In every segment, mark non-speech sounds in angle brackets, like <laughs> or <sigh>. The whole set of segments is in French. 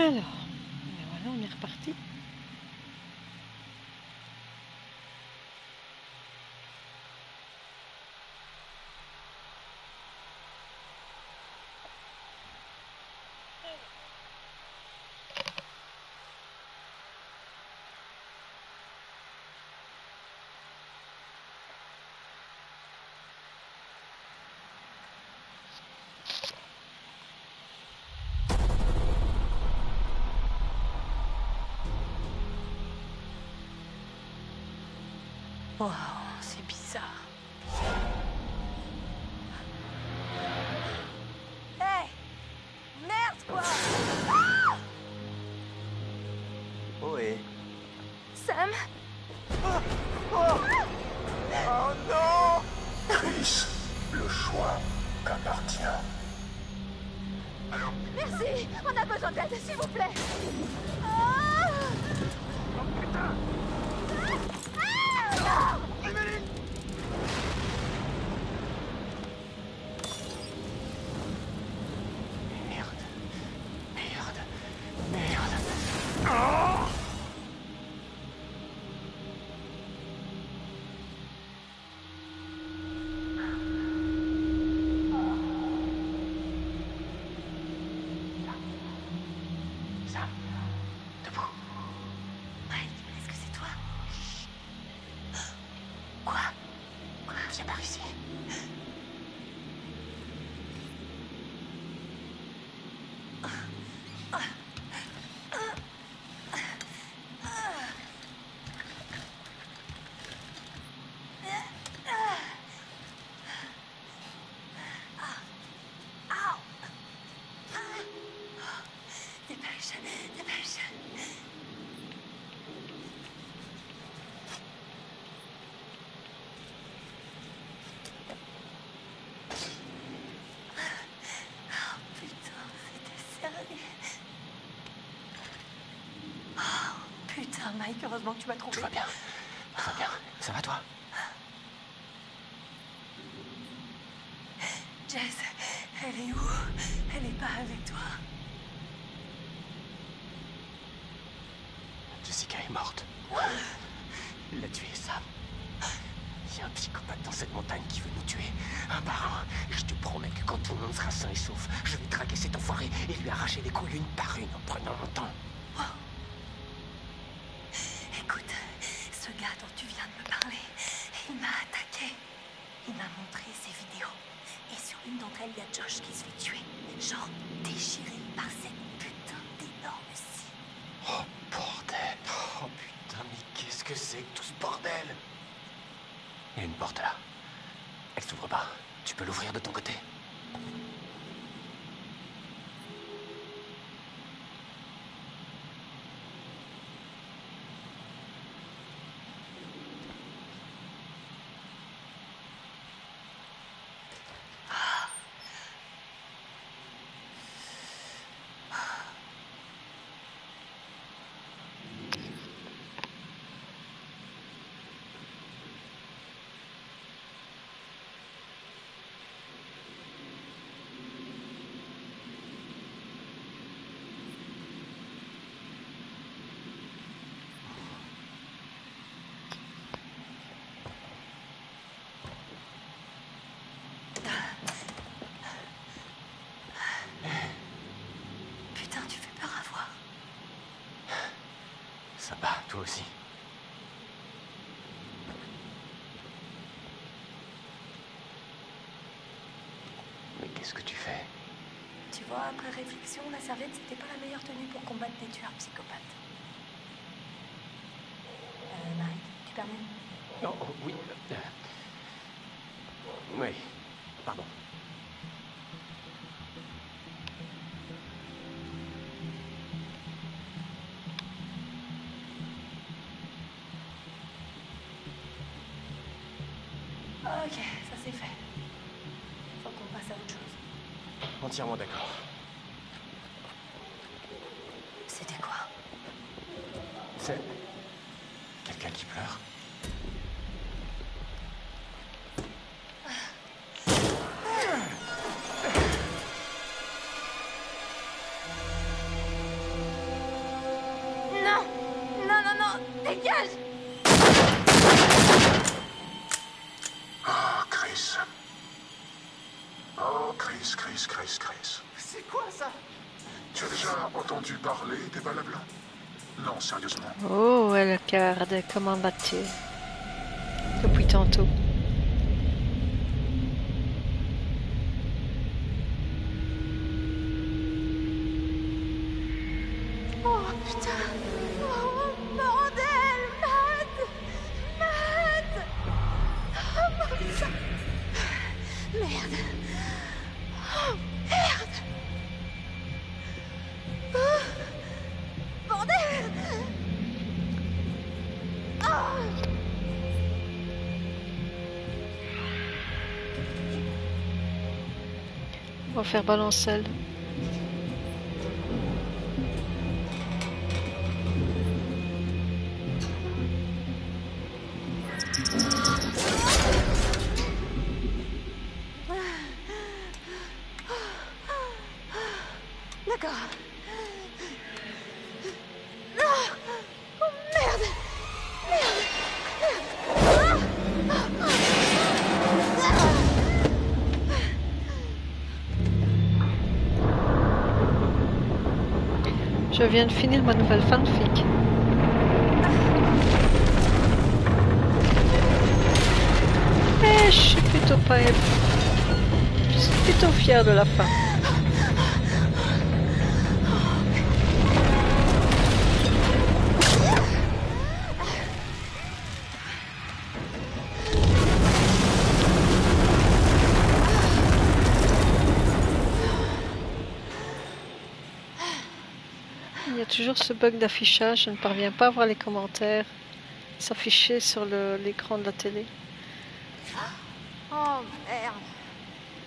Alors, voilà, on est reparti. Wow, c'est bizarre. Mike, heureusement que tu m'as trouvé. Tout va bien. Tout va bien. Ça va toi? Jess, elle est où? Elle est pas avec toi. Jessica est morte. Il l'a tué, Sam. Il y a un psychopathe dans cette montagne qui veut nous tuer, un par un. Je te promets que quand tout le monde sera sain et sauf, je vais traquer cet enfoiré et lui arracher les couilles une par une en prenant mon temps. Écoute, ce gars dont tu viens de me parler, il m'a attaqué. Il m'a montré ses vidéos. Et sur une d'entre elles, il y a Josh qui se fait tuer. Genre déchiré par cette putain d'énorme scie. Oh bordel Oh putain, mais qu'est-ce que c'est que tout ce bordel Il y a une porte là. Elle s'ouvre pas. Tu peux l'ouvrir de ton côté Putain, tu fais peur à voir. Ça va, toi aussi. Mais qu'est-ce que tu fais? Tu vois, après réflexion, la serviette, c'était pas la meilleure tenue pour combattre des tueurs psychopathes. Euh, Marie, tu permets? Oh, oh, oui. euh, oui, pardon. Sérieusement. Oh, regarde comment battre. Faire balancelle. Viens de finir ma nouvelle fanfic. Eh, je suis plutôt pas... Je suis plutôt fière de la fin. Toujours ce bug d'affichage, je ne parviens pas à voir les commentaires s'afficher sur l'écran de la télé. Oh merde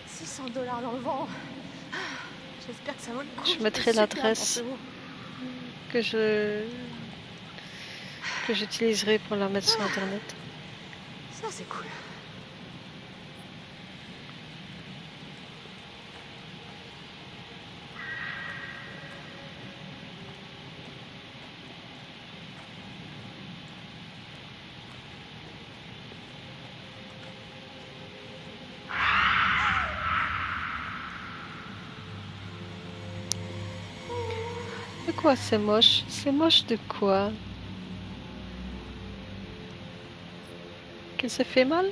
600 dollars dans le vent J'espère que ça vaut le coup. Je mettrai l'adresse. que je que j'utiliserai pour la mettre sur internet. ce. Ça c'est cool. De quoi c'est moche? C'est moche de quoi? Qu'elle s'est fait mal?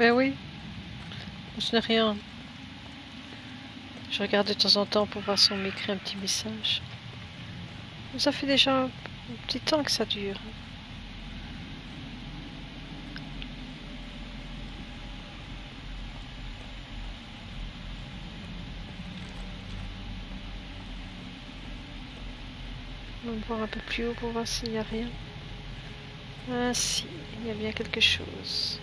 Mais oui. Ce n'est rien. Je regarde de temps en temps pour voir si on m'écrit un petit message. Ça fait déjà un petit temps que ça dure. On va voir un peu plus haut pour voir s'il n'y a rien. Ah si, il y a bien quelque chose.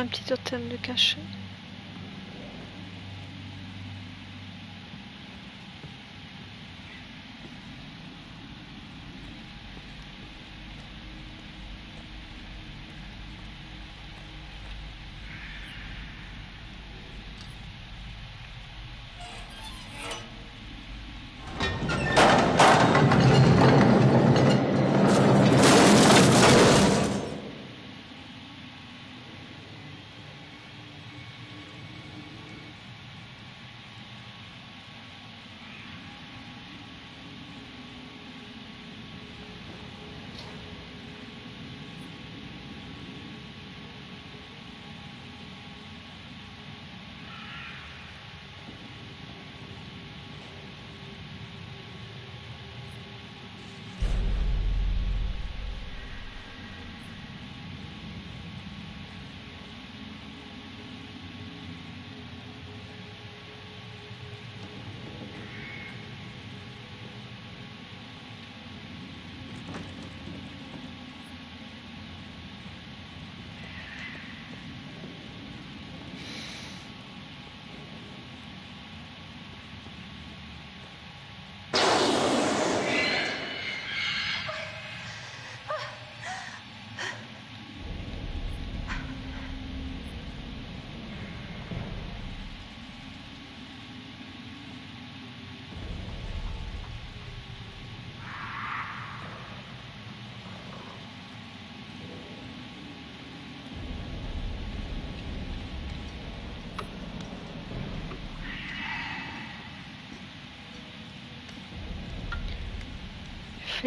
Un petit totem de cachet?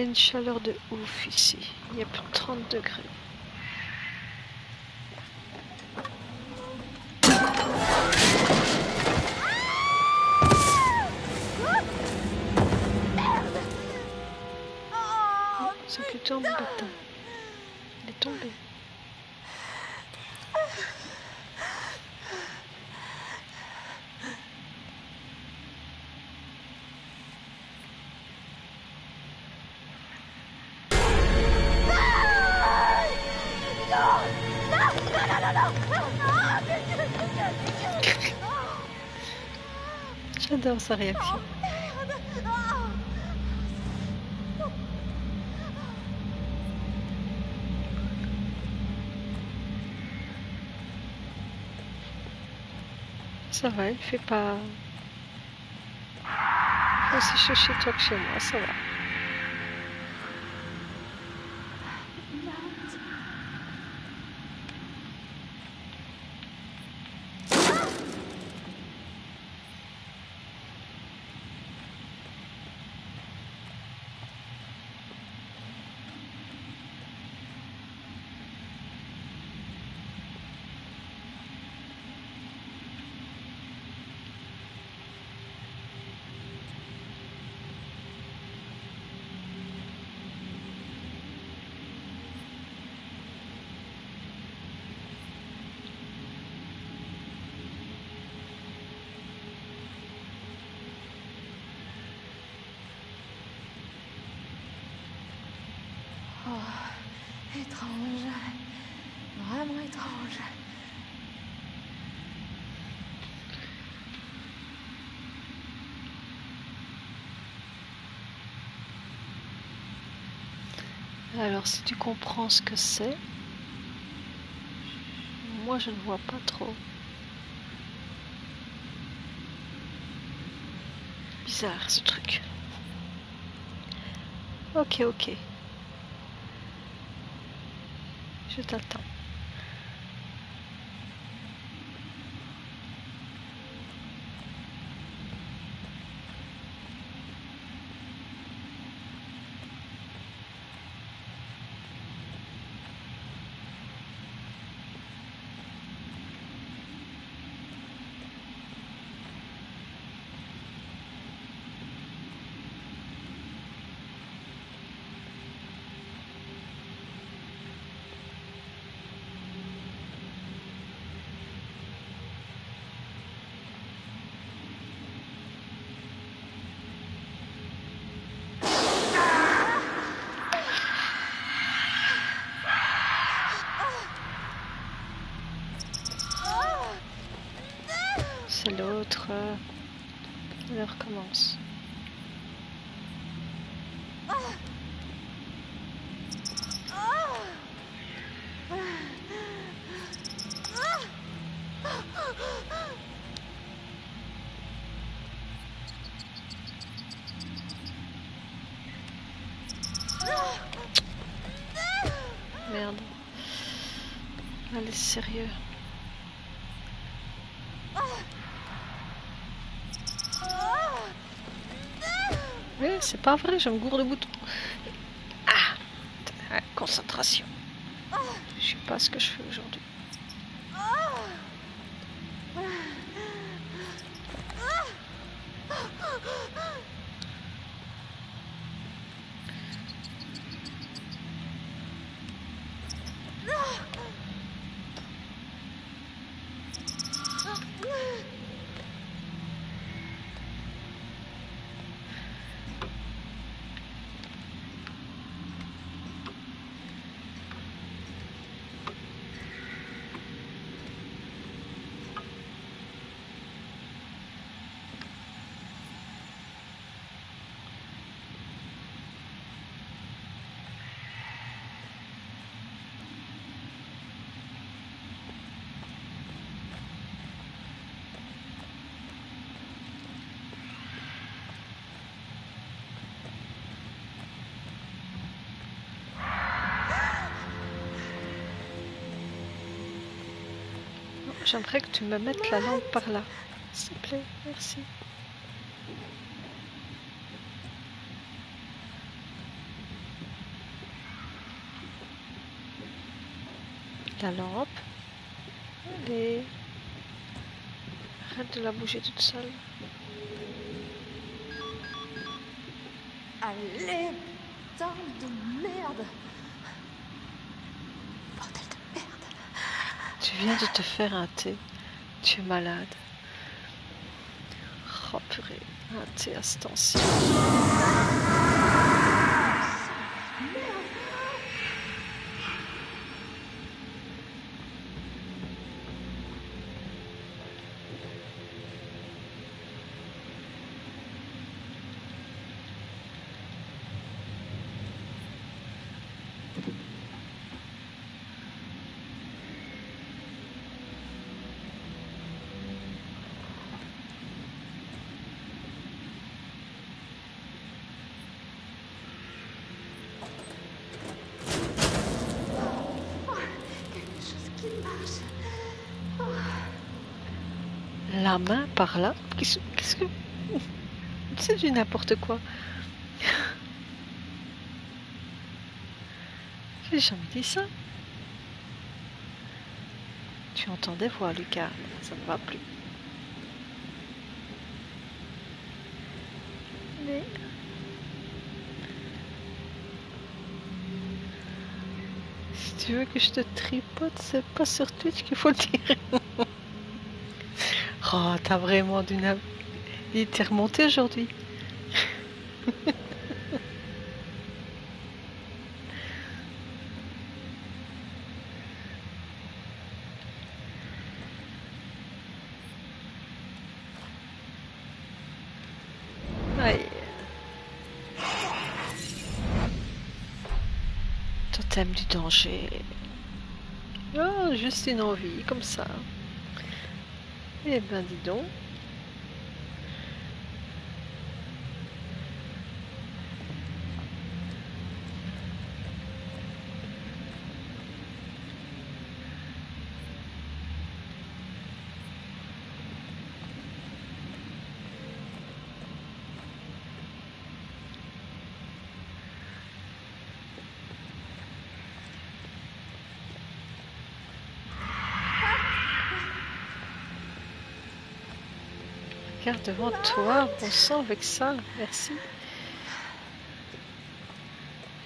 Une chaleur de ouf ici. Il y a plus de 30 degrés. C'est plutôt J'adore sa réaction. Ça va, il fait pas aussi chaud chez toi que chez moi, ça va. Oh, étrange. Vraiment étrange. Alors, si tu comprends ce que c'est, moi je ne vois pas trop. Bizarre ce truc. Ok, ok. Je t'attends. Sérieux. Oui, c'est pas vrai, je me gourde de bouton. j'aimerais que tu me mettes la lampe par là. S'il te plaît, merci. La lampe. Allez. Arrête de la bouger toute seule. Allez, putain de merde viens de te faire un thé. Tu es malade. Oh un thé à ce. Par là Qu'est-ce que. <laughs> C'est du n'importe quoi. <laughs> J'ai jamais dit ça. Tu entends des voix, Lucas. Ça ne va plus. Mais. Si tu veux que je te tripote, c'est pas sur Twitch qu'il faut le dire. <laughs> Oh, t'as vraiment du na- Il t'est remonté aujourd'hui. <laughs> Totem du danger. Oh, juste une envie, comme ça. Eh ben, dis donc. Regarde devant toi, bon sang avec ça, merci. Les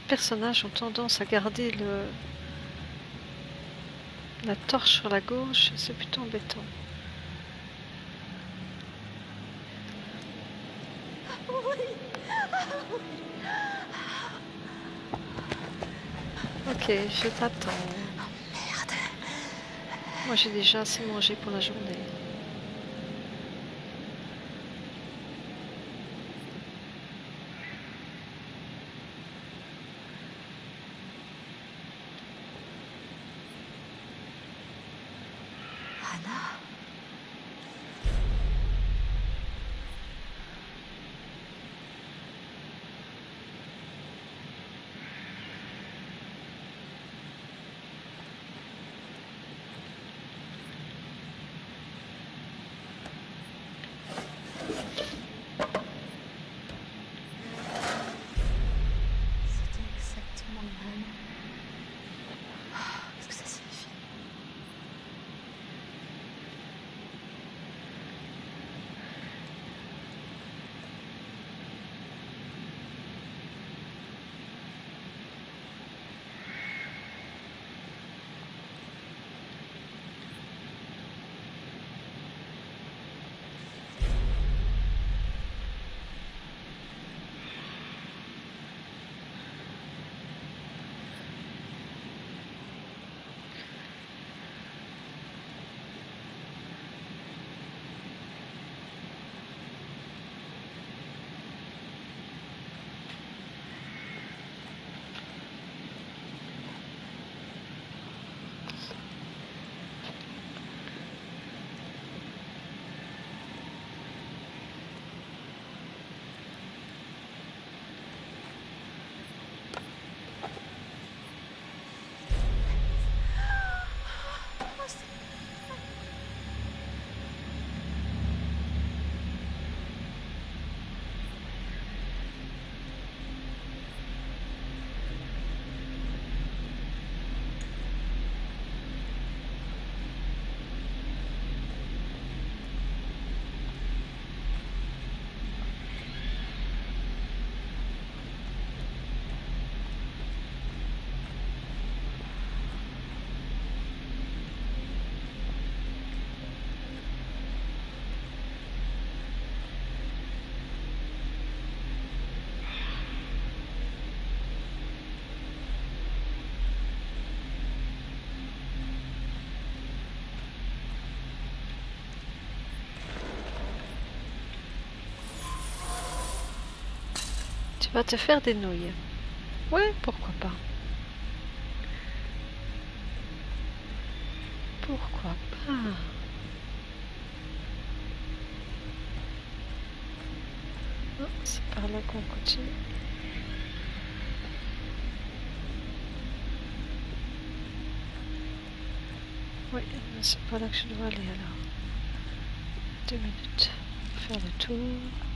personnages ont tendance à garder le la torche sur la gauche, c'est plutôt embêtant. Ok, je t'attends. Merde Moi j'ai déjà assez mangé pour la journée. Vas te faire des nouilles. Ouais, pourquoi pas. Pourquoi pas? Oh, C'est par là qu'on continue. Oui, c'est pas là que je dois aller alors. Deux minutes. Faire le tour.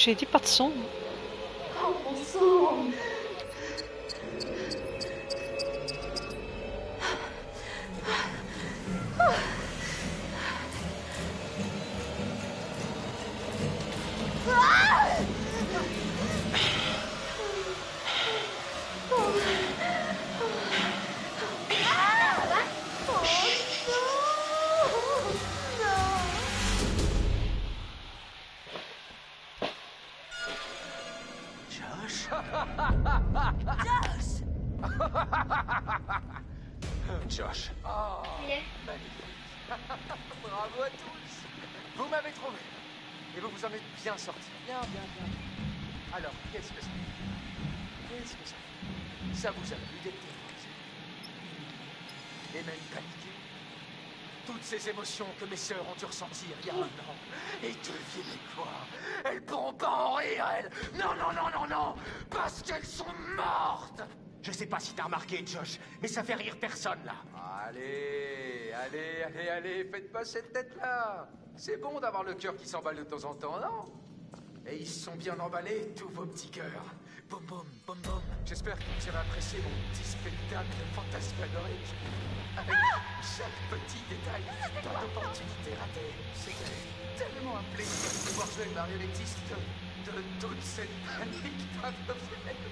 J'ai dit pas de son. Oh mon sang que mes sœurs ont dû ressentir il y a un an. Et devinez quoi? Elles pourront pas en rire, elles. Non, non, non, non, non. Parce qu'elles sont mortes. Je sais pas si t'as remarqué, Josh, mais ça fait rire personne, là. Allez, allez, allez, allez, faites pas cette tête-là. C'est bon d'avoir le cœur qui s'emballe de temps en temps, non? Et ils se sont bien emballés, tous vos petits cœurs. Boum, boum, boum, boum. J'espère que vous avez apprécié mon petit spectacle fantasmagorique. Avec chaque petit détail, tant d'opportunités ratées. C'était tellement un plaisir de pouvoir jouer le marionnettiste de, de toute cette panique d'interférence.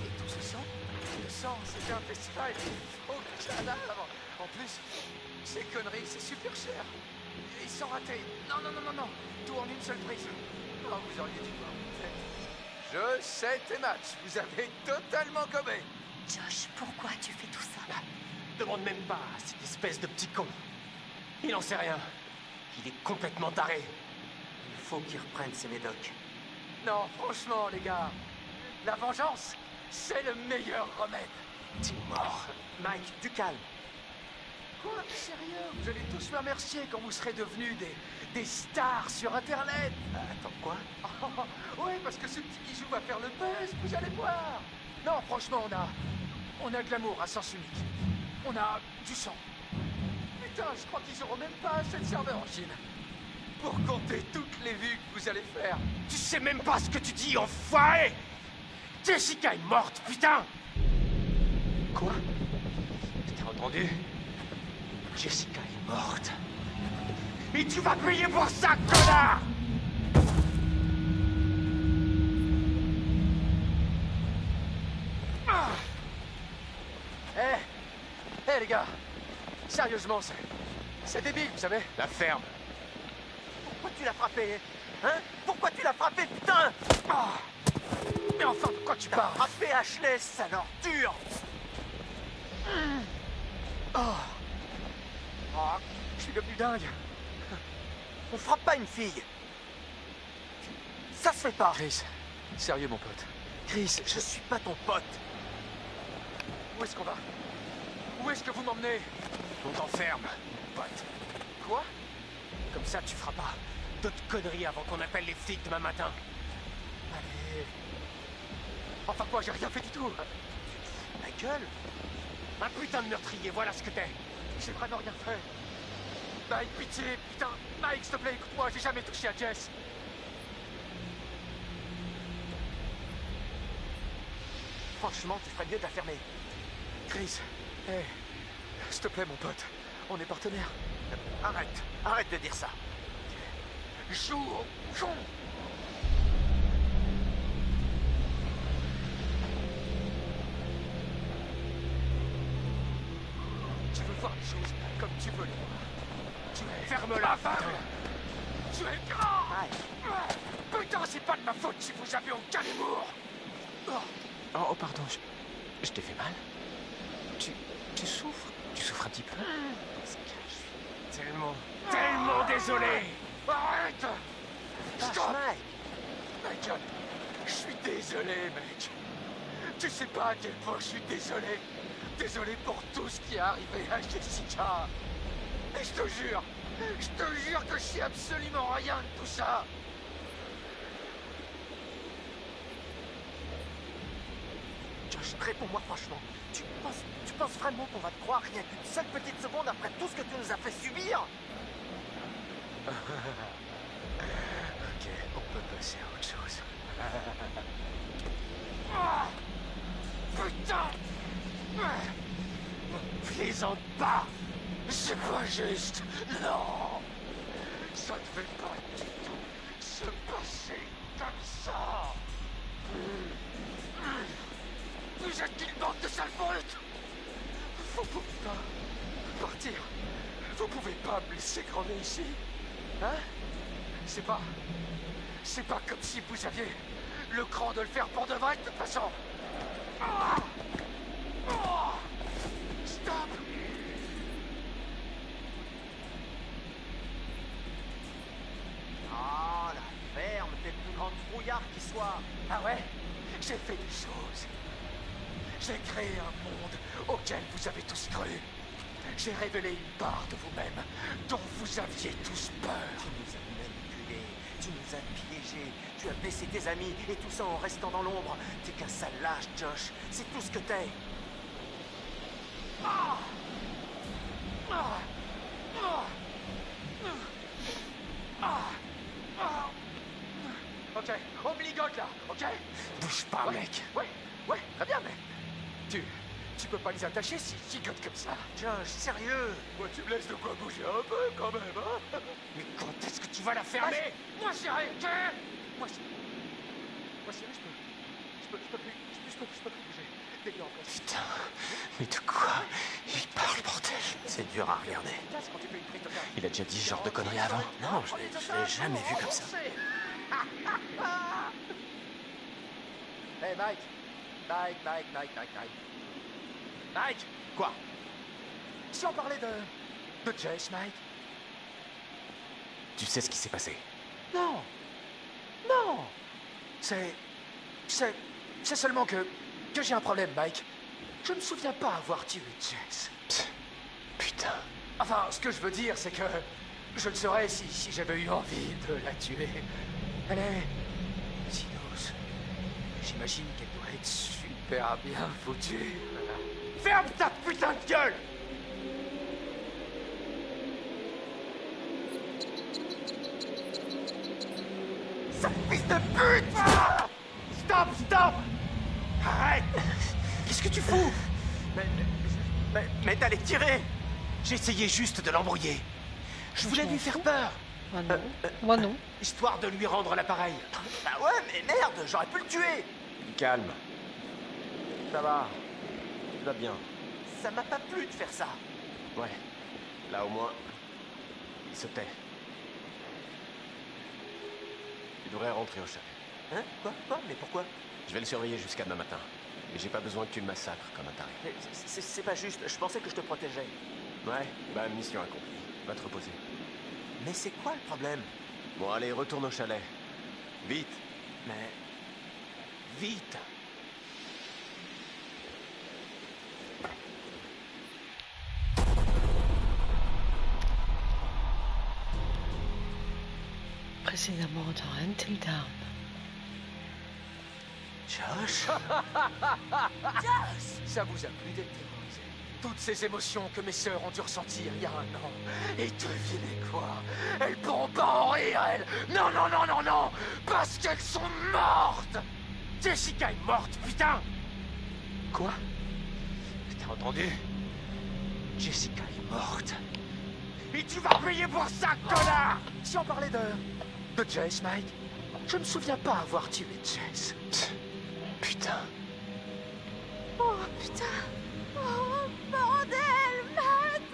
Et tout ce sang Le sang, c'était un festival de faux cadavres. En plus, ces conneries, c'est super cher. Ils sont ratés. Non, non, non, non, non. Tout en une seule prise. Oh, vous auriez dû voir mon tête. Je sais tes matchs. Vous avez totalement gobé. Josh, pourquoi tu fais tout ça? Bah, demande même pas à cette espèce de petit con. Il n'en sait rien. Il est complètement taré. Il faut qu'il reprenne ses médocs. Non, franchement, les gars, la vengeance, c'est le meilleur remède. T'es mort. Mike, du calme. Quoi Sérieux? Vous allez tous me remercier quand vous serez devenus des, des stars sur Internet Attends, quoi? <laughs> Oui, parce que ce petit bijou va faire le buzz, vous allez voir Non, franchement, on a... On a de l'amour à sens unique. On a du sang. Putain, je crois qu'ils auront même pas assez de serveurs en Chine. Pour compter toutes les vues que vous allez faire. Tu sais même pas ce que tu dis, enfoiré Jessica est morte, putain Quoi? T'as entendu Jessica est morte. Et tu vas payer pour ça, connard! Eh! Eh les gars! Sérieusement, c'est... C'est débile, vous savez. La ferme. Pourquoi tu l'as frappé Hein? Pourquoi tu l'as frappé, putain? Ah! Mais enfin, de quoi tu parles Frappé Ashley, sale ordure Oh Oh, je suis devenu dingue. On frappe pas une fille. Ça se fait pas. Chris, sérieux mon pote. Chris, Je suis pas ton pote. Où est-ce qu'on va? Où est-ce que vous m'emmenez? On t'enferme, mon pote. Quoi? Comme ça, tu feras pas d'autres conneries avant qu'on appelle les flics demain matin. Allez... Enfin quoi, j'ai rien fait du tout. Ta gueule. Un putain de meurtrier, voilà ce que t'es J'ai vraiment rien fait Mike, pitié, putain Mike, s'il te plaît, écoute-moi, j'ai jamais touché à Jess Franchement, tu ferais mieux de la fermer. Chris, hé, s'il te plaît mon pote, on est partenaires. Arrête, arrête de dire ça. Joue au Tu veux voir les choses comme tu veux les voir. Tu es Ferme-la, aveugle Tu es grand Putain, c'est pas de ma faute si vous avez aucun humour. Oh, oh, pardon, je, je t'ai fait mal. Tu, tu souffres? Tu souffres un petit peu? Parce que je suis tellement, tellement désolé. Arrête. Stop. Mike. Mec, je suis désolé, mec. Tu sais pas à quel point je suis désolé. Désolé pour tout ce qui est arrivé à Jessica. Et je te jure, je te jure que je sais absolument rien de tout ça. Josh, réponds-moi franchement. Tu penses, tu penses vraiment qu'on va te croire rien qu'une seule petite seconde après tout ce que tu nous as fait subir? <laughs> Ok, on peut passer à autre chose. <laughs> Putain Plaisante pas C'est pas juste. Non Ça ne devait pas du tout se passer comme ça. Vous êtes une bande de sales Vous pouvez pas partir. Vous pouvez pas me laisser crever ici. Hein? C'est pas... C'est pas comme si vous aviez le cran de le faire pour de vrai de toute façon. Ah Ah, soit Ah ouais? J'ai fait des choses. J'ai créé un monde auquel vous avez tous cru. J'ai révélé une part de vous-même dont vous aviez tous peur. Tu nous as manipulés, tu nous as piégés, tu as baissé tes amis, et tout ça en restant dans l'ombre. T'es qu'un sale lâche, Josh. C'est tout ce que t'es. Ah Ah Ah Ah Ah Ok, obligote là, ok Bouge pas, Ouais, mec. Ouais, ouais, très bien, mais... Tu... Tu peux pas les attacher s'ils gigotent comme ça. Josh, sérieux Moi, tu me laisses de quoi bouger un peu, quand même, hein Mais quand est-ce que tu vas la fermer Ouais, Moi, rien, ok Moi, c'est... Moi, je peux... Je peux, je peux plus... Je peux, je peux plus qu'il est en place. Putain, mais de quoi il parle, bordel? C'est dur à regarder. Il a déjà dit ce genre de conneries avant. Non, je l'ai je l'ai jamais vu comme ça. <laughs> Hey Mike. Mike, Mike, Mike, Mike, Mike. Mike Quoi? Si on parlait de... de Jess, Mike. Tu sais ce qui s'est passé? Non. Non. C'est... C'est... C'est seulement que... que j'ai un problème, Mike. Je me souviens pas avoir tué Jess. Psst. Putain. Enfin, ce que je veux dire, c'est que je le saurais si, si j'avais eu envie de la tuer. Elle est. J'imagine qu'elle doit être super bien foutue. Ferme ta putain de gueule Sale fils de pute Stop, stop Arrête Qu'est-ce que tu fous? Mais, mais, mais t'allais tirer J'ai essayé juste de l'embrouiller. Je voulais lui faire peur, Moi non. Moi non. histoire de lui rendre l'appareil. Bah ouais, mais merde, j'aurais pu le tuer. Calme. Ça va. Tout va bien. Ça m'a pas plu de faire ça. Ouais. Là au moins, il se tait. Tu devrais rentrer au chalet. Hein? Quoi? Quoi? Mais pourquoi? Je vais le surveiller jusqu'à demain matin. Et j'ai pas besoin que tu le massacres comme un taré. Mais c'est pas juste, je pensais que je te protégeais. Ouais, bah mission accomplie. Va te reposer. Mais c'est quoi le problème? Bon, allez, retourne au chalet. Vite. Mais Vite Précédemment dans Until Dawn. <laughs> Josh? Ça vous a plu d'être terrorisé? Toutes ces émotions que mes sœurs ont dû ressentir il y a un an. Et devinez quoi? Elles pourront pas en rire, elles! Non, non, non, non, non! Parce qu'elles sont mortes! Jessica est morte, putain! Quoi? T'as entendu? Jessica est morte. Et tu vas payer pour ça, connard! Si on parlait de... de Jess, Mike, je me souviens pas avoir tué Jess. Putain. Oh putain Oh bordel Matt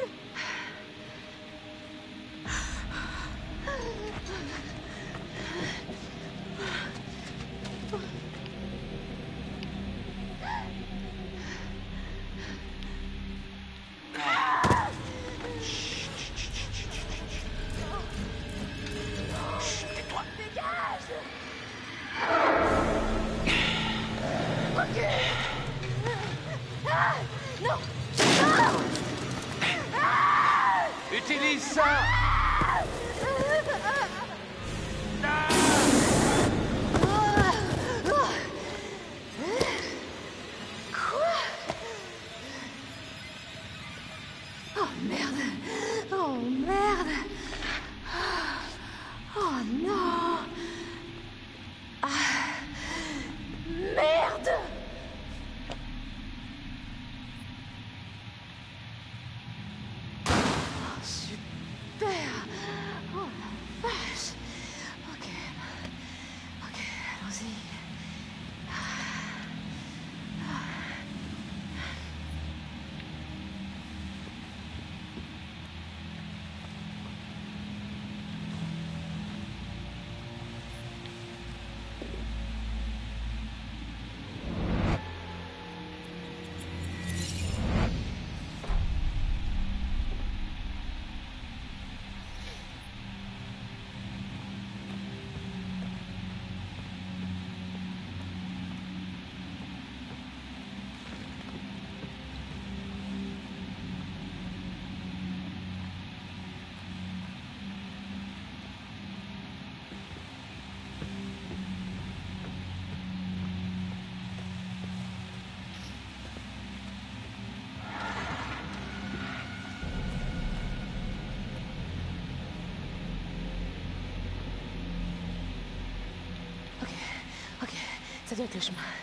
ça doit être le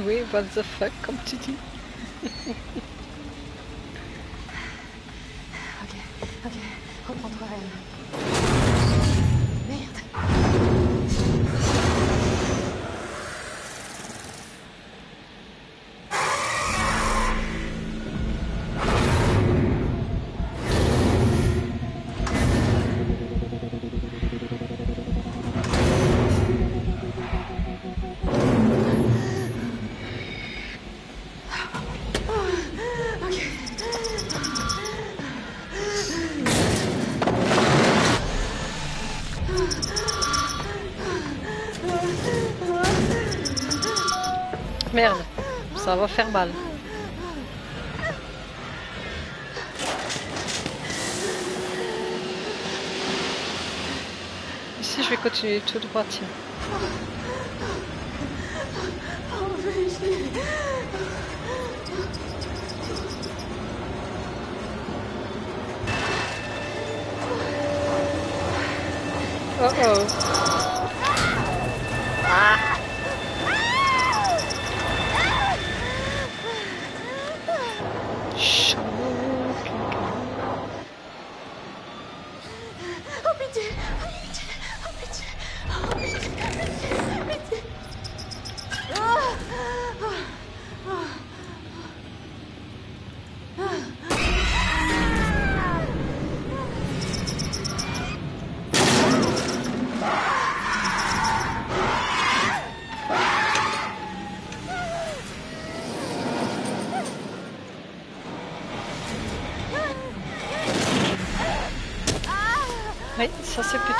Oui, what the fuck, comme tu dis. Ça va faire mal. Ici, je vais continuer tout droit, tiens. Oh oh.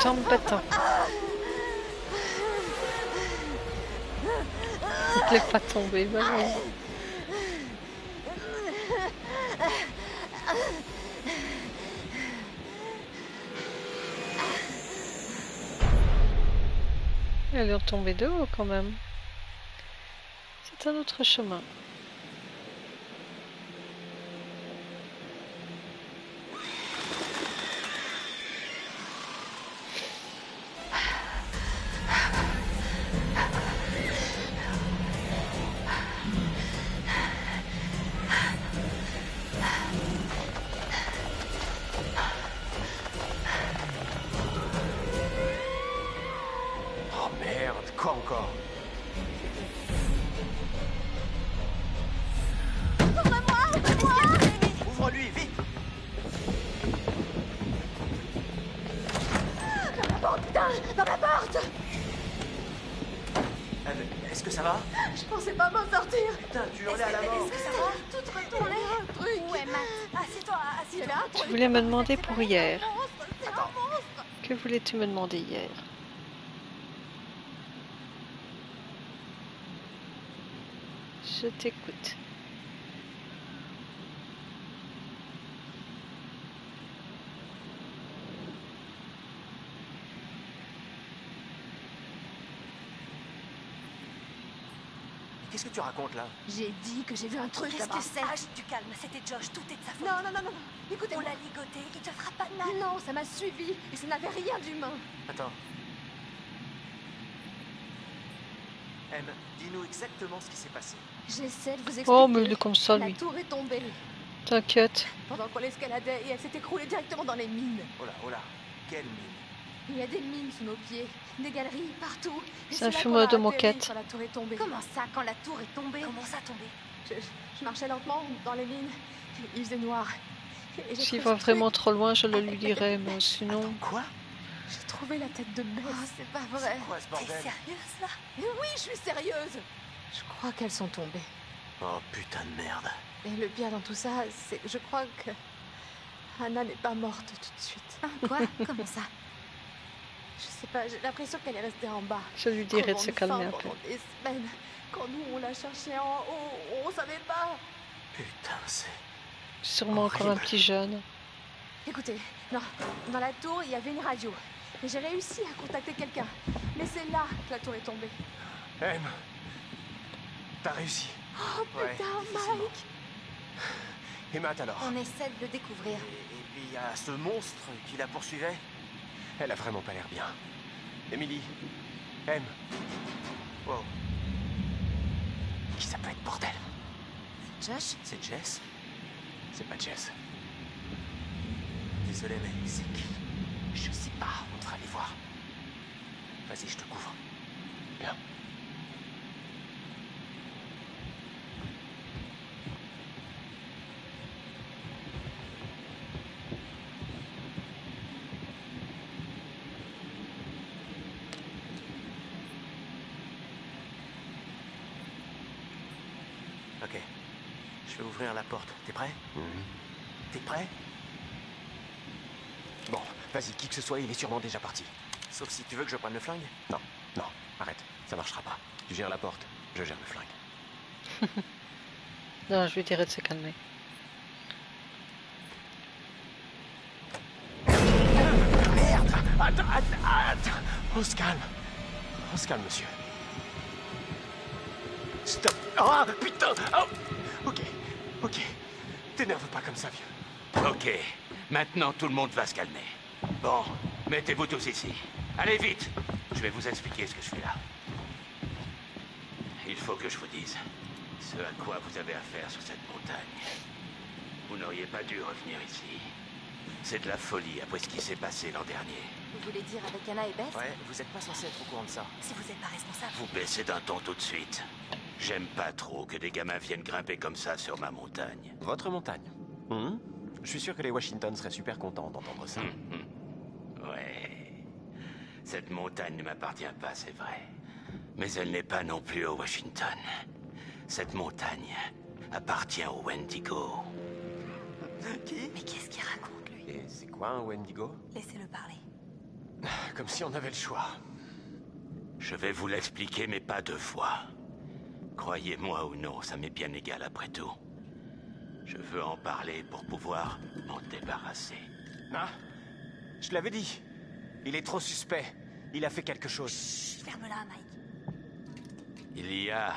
C'est plutôt embêtant. Il n'est pas tombé, bah. Elle est retombée de haut quand même. C'est un autre chemin. Voulais-tu me demander hier? Je t'écoute. Qu'est-ce que tu racontes là? J'ai dit que j'ai vu un truc Qu'est-ce là-bas. que c'est Ah, du calme, c'était Josh, tout est de sa faute. Non, non, non, non, non. Écoutez, On l'a ligoté, il te fera pas de mal. Non, ça m'a suivi et ça n'avait rien d'humain. Attends. M, dis-nous exactement ce qui s'est passé. J'essaie de vous expliquer. Oh, mais il est comme ça, La tour est tombée T'inquiète. pendant qu'on l'escaladait et elle s'est écroulée directement dans les mines. Oh là, oh là, quelle mine? Il y a des mines sous nos pieds, des galeries partout. C'est un film de moquette. quand la tour est tombée. Comment ça, quand la tour est tombée? Comment ça tombé je, je marchais lentement dans les mines. Il faisait noir. S'il va vraiment trop loin, je le lui dirai, mais sinon... Quoi? J'ai trouvé la tête de Bess. Oh, c'est pas vrai. C'est quoi ce T'es sérieuse là? Mais oui, je suis sérieuse. Je crois qu'elles sont tombées. Oh putain de merde. Et le pire dans tout ça, c'est que je crois que Anna n'est pas morte tout de suite. Hein, Quoi? <laughs> Comment ça? Je sais pas, j'ai l'impression qu'elle est restée en bas. Je lui dirai de se calmer un peu. pendant des semaines. Quand nous, on la cherchait en haut, on savait pas. Putain, c'est... Sûrement encore un petit jeune. Écoutez, non, dans la tour, il y avait une radio. Et j'ai réussi à contacter quelqu'un. Mais c'est là que la tour est tombée. M, t'as réussi. Oh putain. Mike Et Matt alors On essaie de le découvrir. Et, et puis il y a ce monstre qui la poursuivait. Elle a vraiment pas l'air bien. Emily, M. Wow. Bordel. Josh? C'est Jess C'est pas Jess. Désolé, mais c'est qui? Je sais pas. On devrait aller voir. Vas-y, je te couvre. Bien. Ok. Je vais ouvrir la porte. T'es prêt T'es prêt Bon, vas-y, qui que ce soit, il est sûrement déjà parti. Sauf si tu veux que je prenne le flingue Non, non, arrête, ça marchera pas. Tu gères la porte, je gère le flingue. <laughs> Non, je lui dirais de se calmer. Merde Attends, attends, attends On se calme. On se calme, monsieur. Stop Ah, putain Oh Ok. T'énerve pas comme ça, vieux. Ok, maintenant tout le monde va se calmer. Bon, mettez-vous tous ici. Allez vite Je vais vous expliquer ce que je fais là. Il faut que je vous dise ce à quoi vous avez affaire sur cette montagne. Vous n'auriez pas dû revenir ici. C'est de la folie après ce qui s'est passé l'an dernier. Vous voulez dire avec Anna et Beth Ouais, vous êtes pas censé être au courant de ça. Si vous n'êtes pas responsable. Vous baissez d'un ton tout de suite. J'aime pas trop que des gamins viennent grimper comme ça sur ma montagne. Votre montagne Hum Je suis sûr que les Washington seraient super contents d'entendre ça. Ouais. Cette montagne ne m'appartient pas, c'est vrai. Mais elle n'est pas non plus au Washington. Cette montagne appartient au Wendigo. <laughs> Qui? Mais qu'est-ce qu'il raconte, lui? Et c'est quoi un Wendigo? Laissez-le parler. Comme si on avait le choix. Je vais vous l'expliquer, mais pas deux fois. Croyez-moi ou non, ça m'est bien égal après tout. Je veux en parler pour pouvoir m'en débarrasser. Ah Je l'avais dit. Il est trop suspect. Il a fait quelque chose. Ferme-la, Mike. Il y a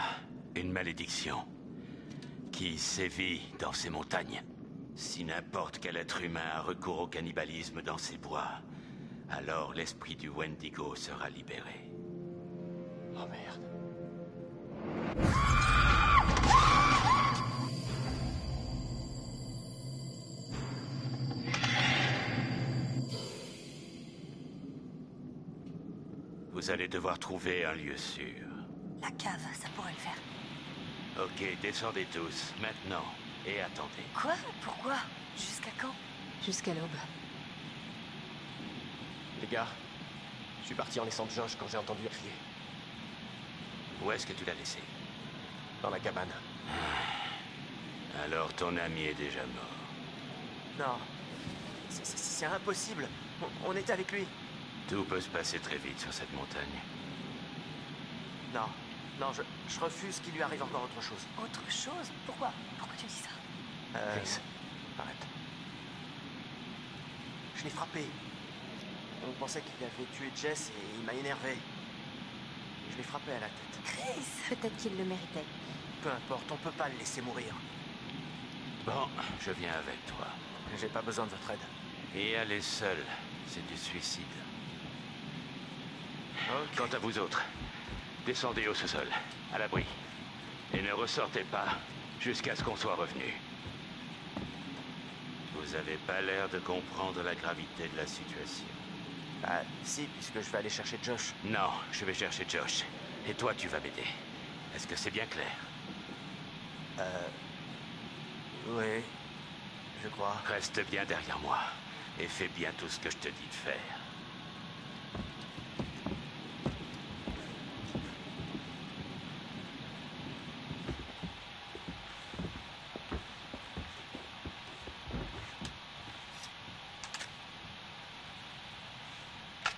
une malédiction qui sévit dans ces montagnes. Si n'importe quel être humain a recours au cannibalisme dans ces bois, alors l'esprit du Wendigo sera libéré. Oh merde. Vous allez devoir trouver un lieu sûr. La cave, ça pourrait le faire. Ok, descendez tous, maintenant, et attendez. Quoi? Pourquoi? Jusqu'à quand? Jusqu'à l'aube. Les gars, je suis parti en laissant Josh quand j'ai entendu crier. Où est-ce que tu l'as laissé? Dans la cabane. Alors ton ami est déjà mort. Non. C'est- impossible. On, on était avec lui. Tout peut se passer très vite sur cette montagne. Non. Non, je, je refuse qu'il lui arrive encore autre chose. Autre chose? Pourquoi? Pourquoi tu dis ça? Euh, Chris, arrête. Je l'ai frappé. On pensait qu'il avait tué Jess et il m'a énervé. Je l'ai frappé à la tête. Chris Peut-être qu'il le méritait. Peu importe, on peut pas le laisser mourir. Bon, je viens avec toi. J'ai pas besoin de votre aide. Et aller seul, c'est du suicide. Quant à vous autres, descendez au sous-sol, à l'abri. Et ne ressortez pas jusqu'à ce qu'on soit revenu. Vous avez pas l'air de comprendre la gravité de la situation. Ah, si, puisque je vais aller chercher Josh. Non, je vais chercher Josh. Et toi, tu vas m'aider. Est-ce que c'est bien clair? Oui, je crois. Reste bien derrière moi et fais bien tout ce que je te dis de faire.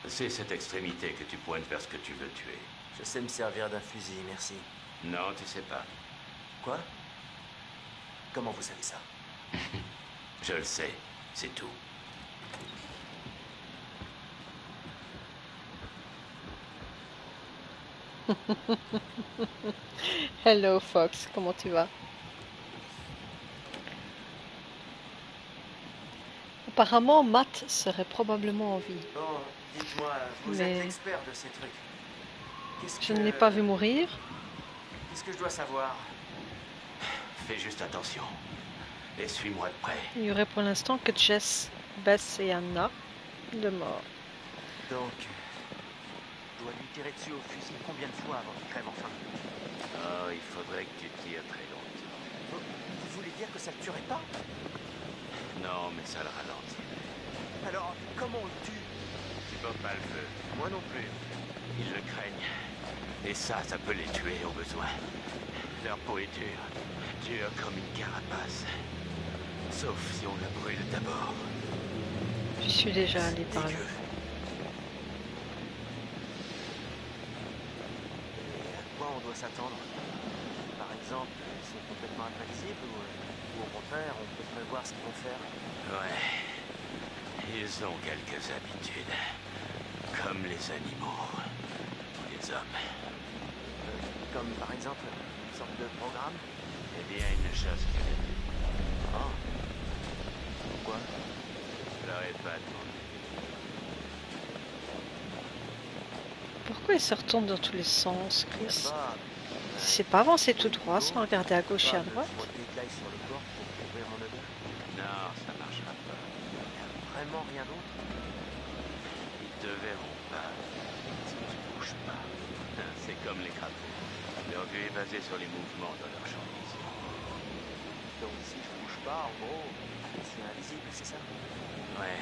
C'est cette extrémité que tu pointes vers ce que tu veux tuer. Je sais me servir d'un fusil, merci. Non, tu sais pas. Quoi? Comment vous savez ça? <laughs> Je le sais, c'est tout. <laughs> Hello Fox, comment tu vas? Apparemment, Matt serait probablement en vie. Bon, dites-moi, vous Mais- êtes l'expert de ces trucs. Qu'est-ce Je que- ne l'ai pas vu mourir. Qu'est-ce que je dois savoir? Fais juste attention. Et suis-moi de près. Il y aurait pour l'instant que Jess, Bess et Anna de mort. Donc, je dois lui tirer dessus au fusil combien de fois avant qu'il crève enfin? Oh, il faudrait que tu tires très longtemps. vous, vous voulez dire que ça le tuerait pas? Non, mais ça le ralentit. Alors, comment on le tue? Tu peux pas le feu. Moi non plus. Ils le craignent. Et ça, ça peut les tuer au besoin. Leur peau est dure. Dure comme une carapace. Sauf si on la brûle d'abord. Je suis déjà allé par là. Et à quoi on doit s'attendre? Par exemple, ils sont complètement imprévisibles ou, euh, ou au contraire, on peut prévoir ce qu'ils vont faire Ouais. Ils ont quelques habitudes. Comme les animaux. Les hommes. Euh, Comme par exemple, une sorte de programme Eh bien, une chose que Ah. Pourquoi? Je leur ai pas demandé. Pourquoi il se retourne dans tous les sens, Chris? C'est pas avancer tout droit sans regarder à gauche et à droite frotter de l'ail sur le corps pour couvrir mon odeur Non, ça marchera pas. Y a vraiment rien d'autre Ils te verront pas si tu bouges <laughs> pas. C'est comme les crapauds. Leur vue est basée sur les mouvements dans leur champ de vision. Donc si je bouge pas, en gros, suis invisible, c'est ça? Ouais.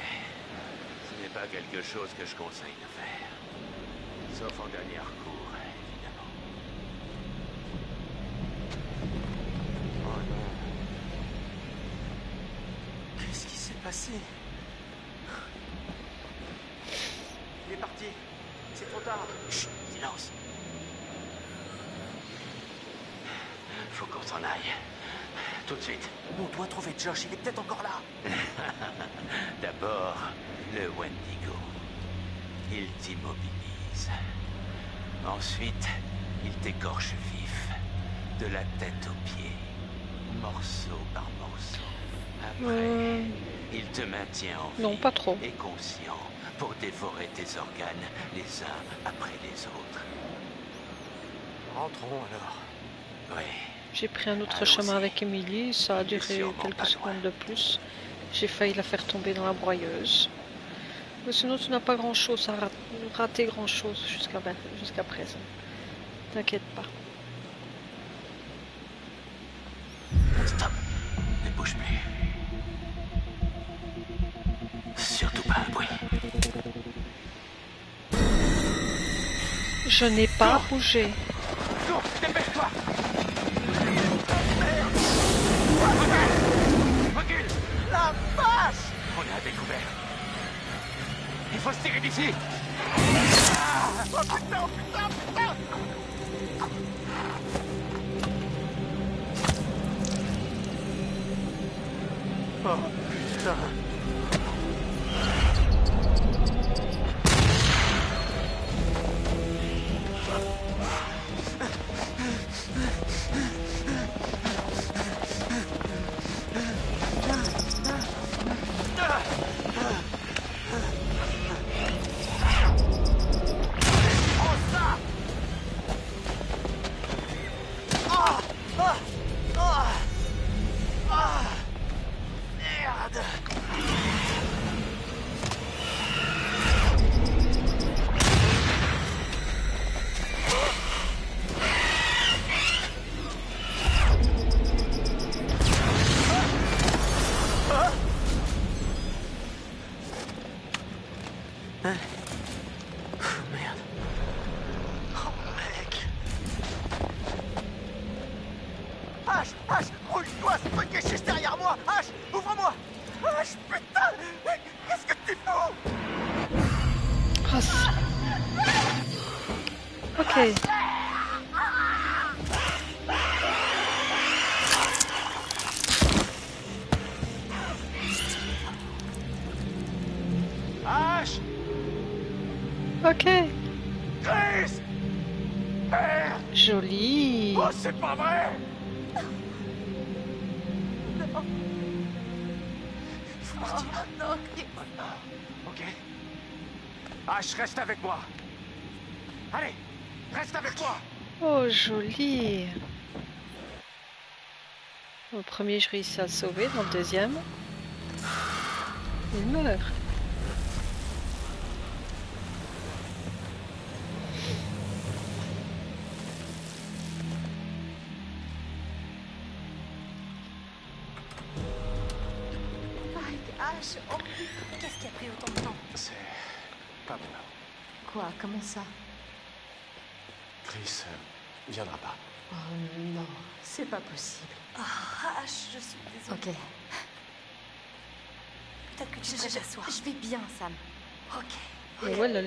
Ce n'est pas quelque chose que je conseille de faire. Sauf en dernier recours, évidemment. Oh non. Qu'est-ce qui s'est passé? Il est parti. C'est trop tard. Chut, silence. Faut qu'on s'en aille. Tout de suite. On doit trouver Josh, il est peut-être encore là. <laughs> D'abord, le Wendigo. Il t'immobilise. Ensuite, il t'écorche vif, de la tête aux pieds, morceau par morceau. Après, il te maintient en vie Non, pas trop. et conscient pour dévorer tes organes les uns après les autres. Rentrons alors. Oui, J'ai pris un autre chemin avec Emily, ça a duré quelques loin. secondes de plus. J'ai failli la faire tomber dans la broyeuse. Mais sinon, tu n'as pas grand chose à ra- rater grand chose jusqu'à ma- jusqu'à présent. T'inquiète pas. stop. Ne bouge plus. Surtout pas un bruit. Je n'ai pas bougé. Dépêche-toi Recule La vache On est à découvert. Il faut se tirer d'ici Oh putain, oh putain, oh putain Oh putain premier, je réussis à le sauver. Dans le deuxième,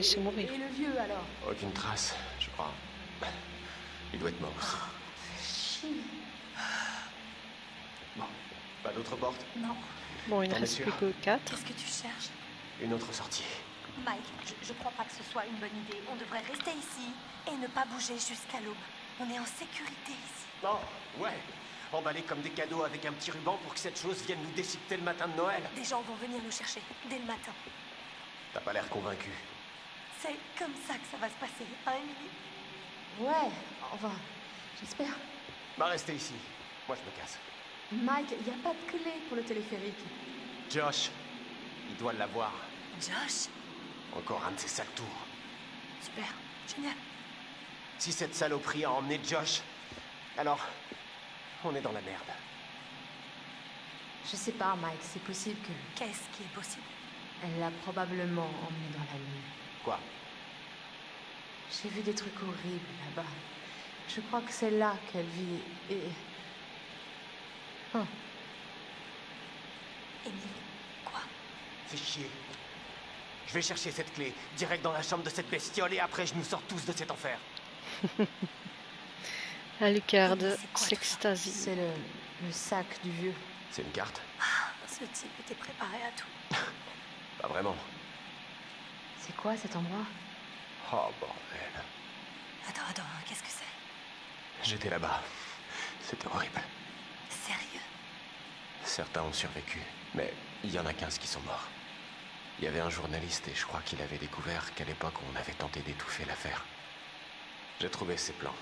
laissé mourir. Et le vieux alors Aucune trace, je crois. Il doit être mort aussi. Chie. Bon, pas d'autre porte Non. Bon, il ne reste plus que 4. Qu'est-ce que tu cherches? Une autre sortie. Mike, je, je crois pas que ce soit une bonne idée. On devrait rester ici et ne pas bouger jusqu'à l'aube. On est en sécurité ici. Non, ouais. Emballé comme des cadeaux avec un petit ruban pour que cette chose vienne nous déchiqueter le matin de Noël. Des gens vont venir nous chercher dès le matin. T'as pas l'air convaincu. C'est comme ça que ça va se passer, hein, Emily Ouais, enfin, j'espère. Bah, restez ici. Moi, je me casse. Mike, il n'y a pas de clé pour le téléphérique. Josh, il doit l'avoir. Josh? Encore un de ses sales tours. Super. Génial. Si cette saloperie a emmené Josh, alors on est dans la merde. Je sais pas, Mike, c'est possible que. Qu'est-ce qui est possible? Elle l'a probablement emmené dans la nuit. Quoi J'ai vu des trucs horribles là-bas. Je crois que c'est là qu'elle vit et. Hein, Emily Quoi? Fais chier. Je vais chercher cette clé, direct dans la chambre de cette bestiole, et après je nous sors tous de cet enfer. <laughs> Alucard, s'extasie. c'est le, le sac du vieux. C'est une carte? Ce type était préparé à tout. <laughs> Pas vraiment. C'est quoi cet endroit? Oh bordel. Attends, attends, qu'est-ce que c'est? J'étais là-bas. C'était horrible. Sérieux? Certains ont survécu, mais il y en a 15 qui sont morts. Il y avait un journaliste et je crois qu'il avait découvert qu'à l'époque on avait tenté d'étouffer l'affaire. J'ai trouvé ses plans.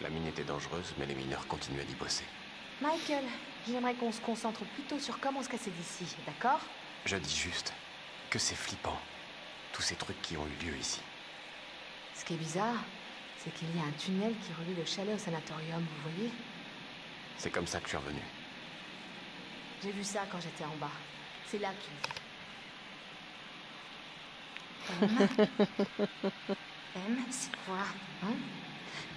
La mine était dangereuse, mais les mineurs continuaient d'y bosser. Michael, j'aimerais qu'on se concentre plutôt sur comment se casser d'ici, d'accord? Je dis juste que c'est flippant. Tous ces trucs qui ont eu lieu ici. Ce qui est bizarre, c'est qu'il y a un tunnel qui relie le chalet au sanatorium, vous voyez? C'est comme ça que je suis revenu. J'ai vu ça quand j'étais en bas. C'est là qu'il vit. <laughs> M, c'est quoi? Hein?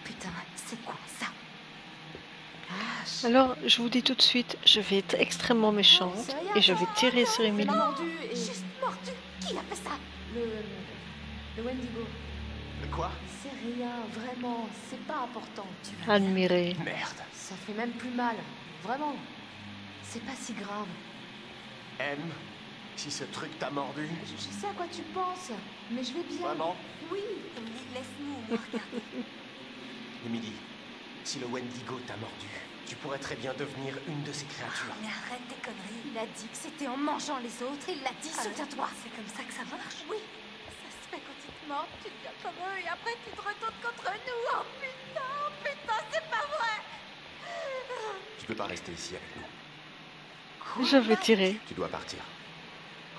Putain, c'est quoi ça? Alors, je vous dis tout de suite, je vais être extrêmement méchante et je vais tirer sur Emily. m'a mordu et... Juste mordu Qui a fait ça? Le... Le Wendigo. Mais quoi? C'est rien, vraiment. C'est pas important. Tu vas Admirer. Merde. Ça fait même plus mal. Vraiment. C'est pas si grave. M, si ce truc t'a mordu, Je, je sais à quoi tu penses, mais je vais bien. vraiment? Oui. Emily, laisse-nous. <laughs> Emily, si le Wendigo t'a mordu, tu pourrais très bien devenir une de ces créatures. Mais arrête tes conneries. Il a dit que c'était en mangeant les autres. Il l'a dit, souviens-toi. C'est comme ça que ça marche? Oui. Ça se fait quand tu te mords, tu deviens comme eux et après tu te retournes contre nous. Oh putain, oh putain, c'est pas vrai. Tu peux pas rester ici avec nous. Je vais tirer. Tu dois partir.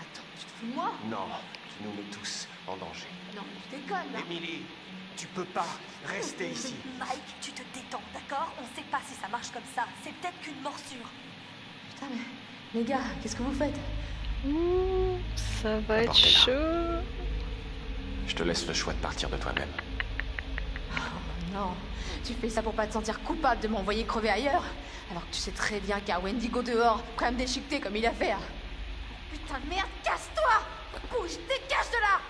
Attends, tu te fous de moi? Non, tu nous mets tous en danger. Non, tu déconnes là. Emily, tu peux pas rester ici. Mike, tu te détends, d'accord? On sait pas si ça marche comme ça. C'est peut-être qu'une morsure. Putain, mais les gars, qu'est-ce que vous faites? Ouh, ça va être chaud. Je te laisse le choix de partir de toi-même. Non, tu fais ça pour pas te sentir coupable de m'envoyer crever ailleurs Alors que tu sais très bien qu'un Wendigo dehors, quand même déchiqueté comme il a fait. hein. Putain de merde, casse-toi Bouge, dégage de là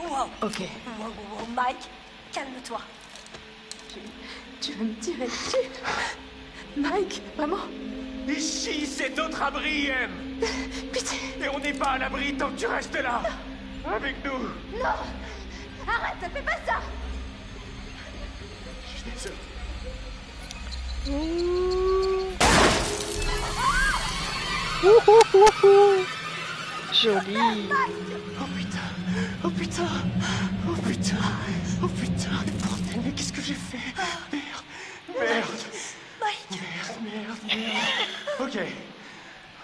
Wow. Ok, Wow, wow, wow, Mike, calme-toi. tu veux me tirer dessus? Mike, vraiment? Ici, c'est notre abri, M. Pitié. Et on n'est pas à l'abri tant que tu restes là. Avec nous. Non. Arrête, fais pas ça. Je suis désolé. Ouh. Joli. Oh Oh putain Oh putain Oh putain Mais bordel, mais qu'est-ce que j'ai fait? Merde Merde Mike, Ok.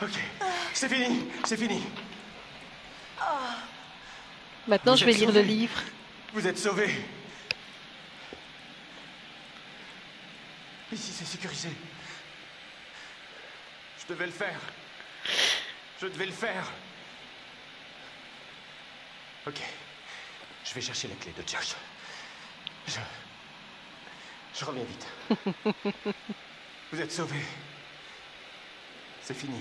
Ok. C'est fini. C'est fini. Maintenant, Vous je vais lire le livre. Vous êtes sauvés. Ici, c'est sécurisé. Je devais le faire. Je devais le faire. Ok. Je vais chercher la clé de Josh. Je. Je reviens vite. <laughs> Vous êtes sauvés. C'est fini.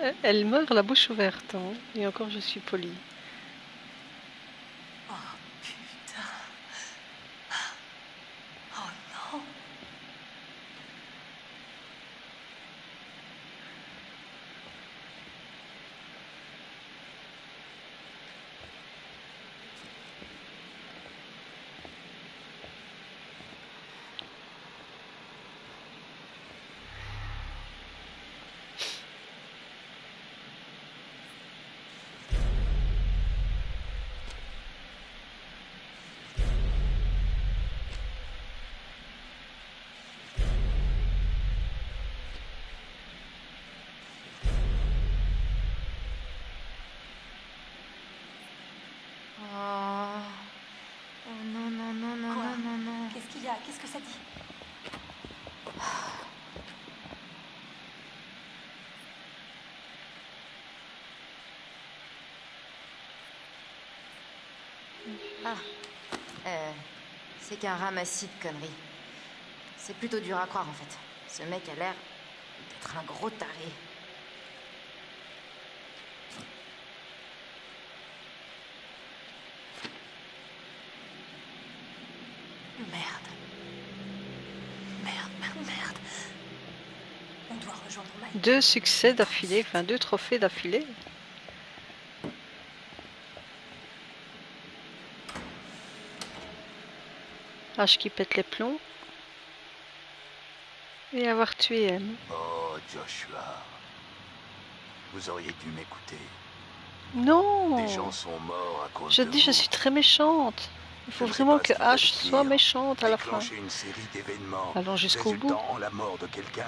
Elle- Elle meurt la bouche ouverte. hein. Et encore, je suis polie. Non, non, non, non, Quoi non, non, non. Qu'est-ce qu'il y a? Qu'est-ce que ça dit? Ah. Euh, c'est qu'un ramassis de conneries. C'est plutôt dur à croire en fait. Ce mec a l'air d'être un gros taré. Merde. Merde, merde, merde. On doit rejoindre Mike. Deux succès d'affilée, enfin deux trophées d'affilée. H qui pète les plombs. Et avoir tué M. Oh, Joshua. Vous auriez dû m'écouter. Non Des gens sont morts à cause Je de dis, je suis très méchante. Il faut Je vraiment que H soit méchante à la fin. Une série Allons jusqu'au bout. résultant en la mort de quelqu'un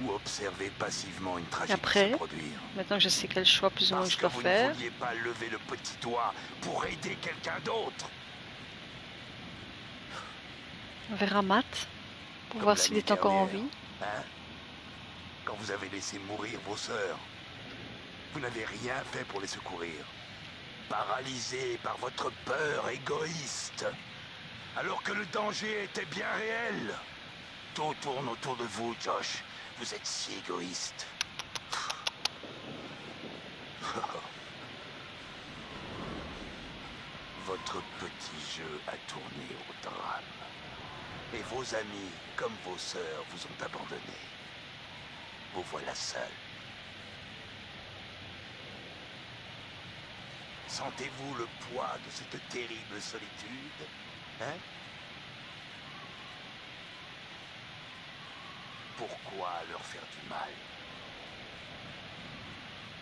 ou observer passivement une tragédie après, se produire. Maintenant que je sais quel choix plus ou moins Parce je que dois vous faire. ne vouliez pas lever le petit doigt pour aider quelqu'un d'autre. On verra Matt. Pour Comme voir s'il est encore en vie. Hein Quand vous avez laissé mourir vos sœurs, vous n'avez rien fait pour les secourir. Paralysé par votre peur égoïste. Alors que le danger était bien réel. Tout tourne autour de vous, Josh. Vous êtes si égoïste. <laughs> Votre petit jeu a tourné au drame. Et vos amis, comme vos sœurs, vous ont abandonné. Vous voilà seul. Sentez-vous le poids de cette terrible solitude Hein? Pourquoi leur faire du mal?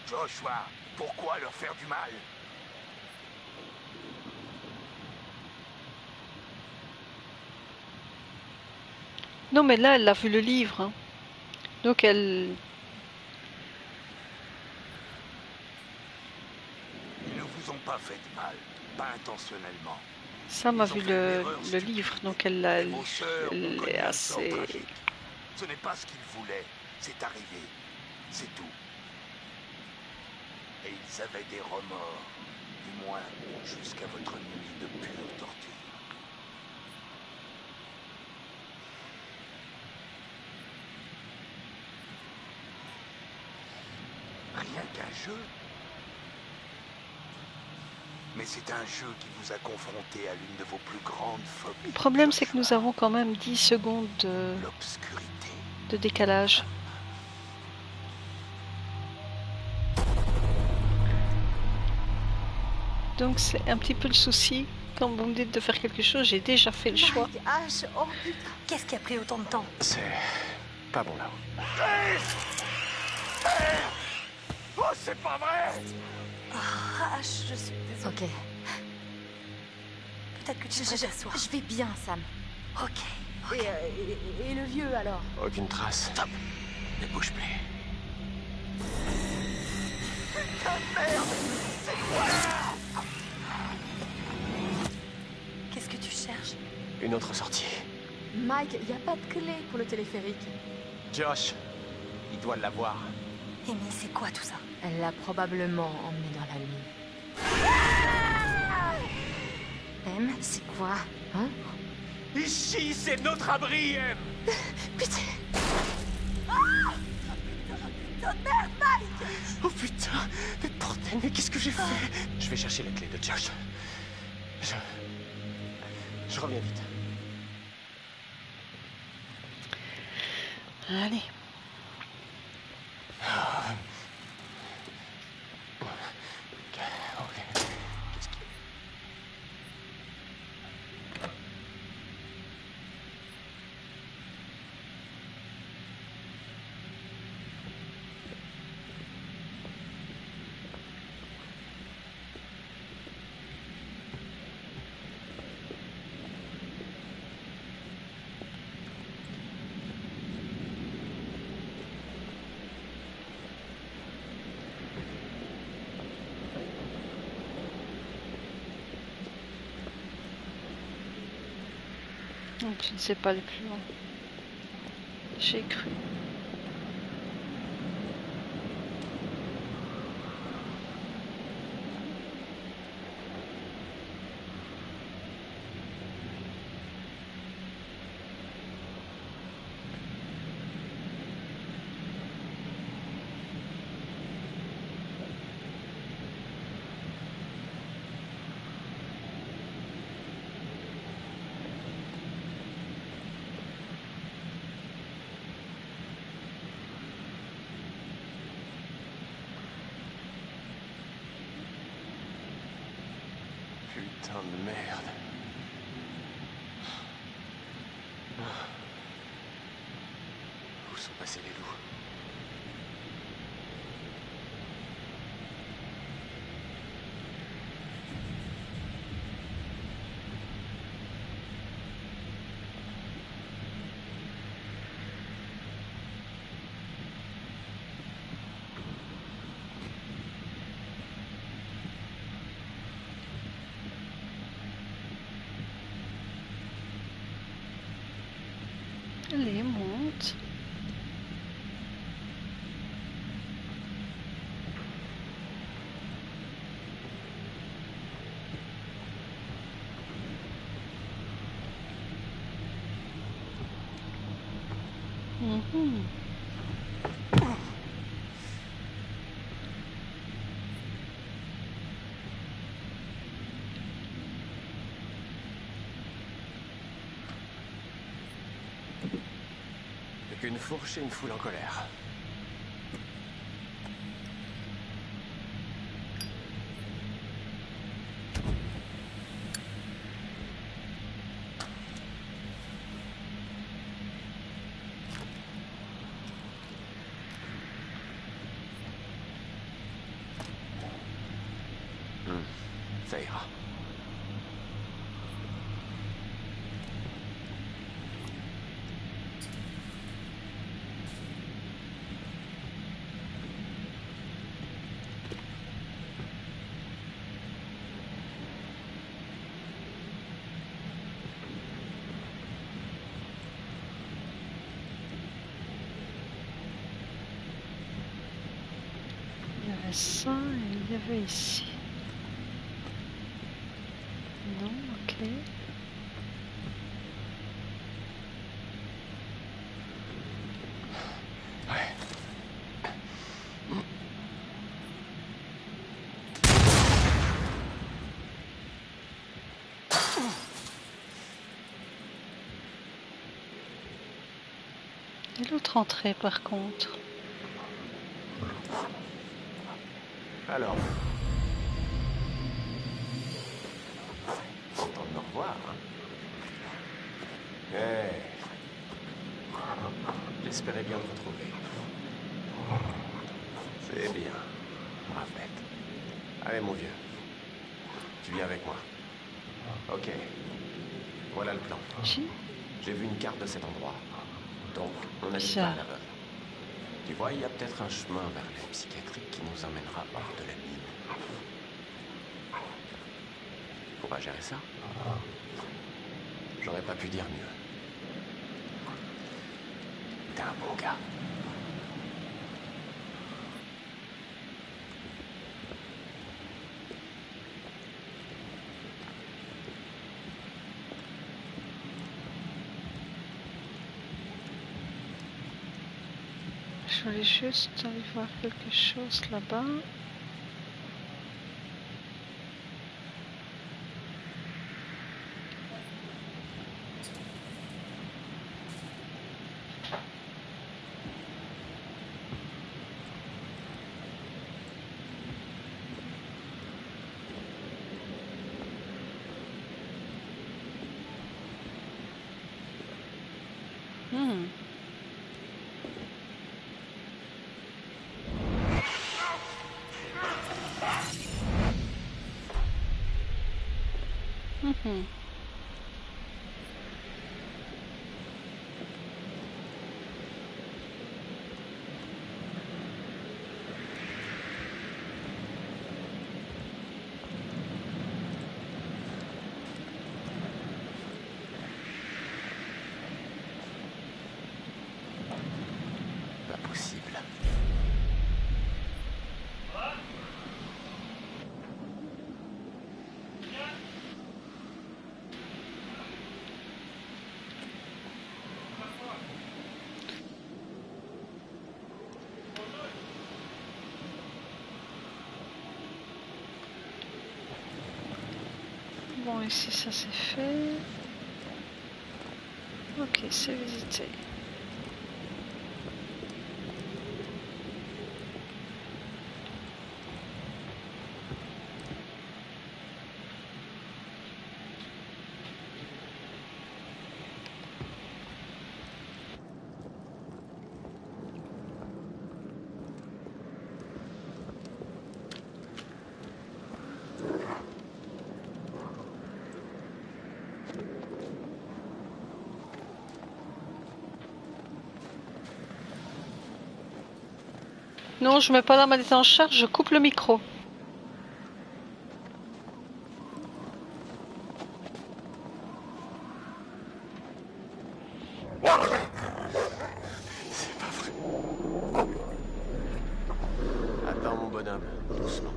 Joshua, pourquoi leur faire du mal? Non, mais là, elle a vu le livre. hein. Donc elle. Ils ne vous ont pas fait de mal, pas intentionnellement. Sam a vu le, livre, donc elle, l'a- elle est assez. tragique. Ce n'est pas ce qu'ils voulaient, c'est arrivé. C'est tout. Et ils avaient des remords, du moins jusqu'à votre nuit de pure torture. Rien qu'un jeu Mais c'est un jeu qui vous a confronté à l'une de vos plus grandes phobies. Le problème, c'est que nous avons quand même 10 secondes de, L'obscurité. De décalage. Donc c'est un petit peu le souci. Quand vous me dites de faire quelque chose, j'ai déjà fait le choix. Mike, H, oh putain. Qu'est-ce qui a pris autant de temps C'est pas bon là. Oh, c'est pas vrai Ah, H, je suis désolée. Ok. Peut-être que tu Je, devrais je- t'asseoir. je vais bien, Sam. Ok, Et, euh, et- et le vieux alors Aucune trace. Stop Ne bouge plus. Qu'est-ce que tu cherches? Une autre sortie. Mike, y a pas de clé pour le téléphérique. Josh, il doit l'avoir. Amy, c'est quoi tout ça? Elle l'a probablement emmené dans la nuit. M, c'est quoi? Hein? Ici, c'est notre abri, M <laughs> Putain Oh putain Mais bordel, mais qu'est-ce que j'ai fait? Je vais chercher la clé de Josh. Je... Je reviens vite. Allez. Ok. Tu ne sais pas le plus loin. J'ai cru. Putain de merde. Où sont passés les loups Allez, monte. Mhm. Plus qu'une fourche et une foule en colère. Hmm, Ça ira. Il y avait ça ici. Non, ok. Et l'autre entrée par contre. Allez, mon vieux. Tu viens avec moi. Ok. Voilà le plan. J'ai vu une carte de cet endroit. Donc, on a Ça? pas à l'aveugle. Tu vois, il y a peut-être un chemin vers la psychiatrique qui nous emmènera hors de la mine. On va gérer ça J'aurais pas pu dire mieux. T'es un beau gars. Juste aller voir quelque chose là-bas. Hmm. Mhm. Pas possible. Bon, ici ça c'est fait. Ok, c'est visité. Non, je mets pas la manette en charge, je coupe le micro. C'est pas vrai. Attends, mon bonhomme. Doucement.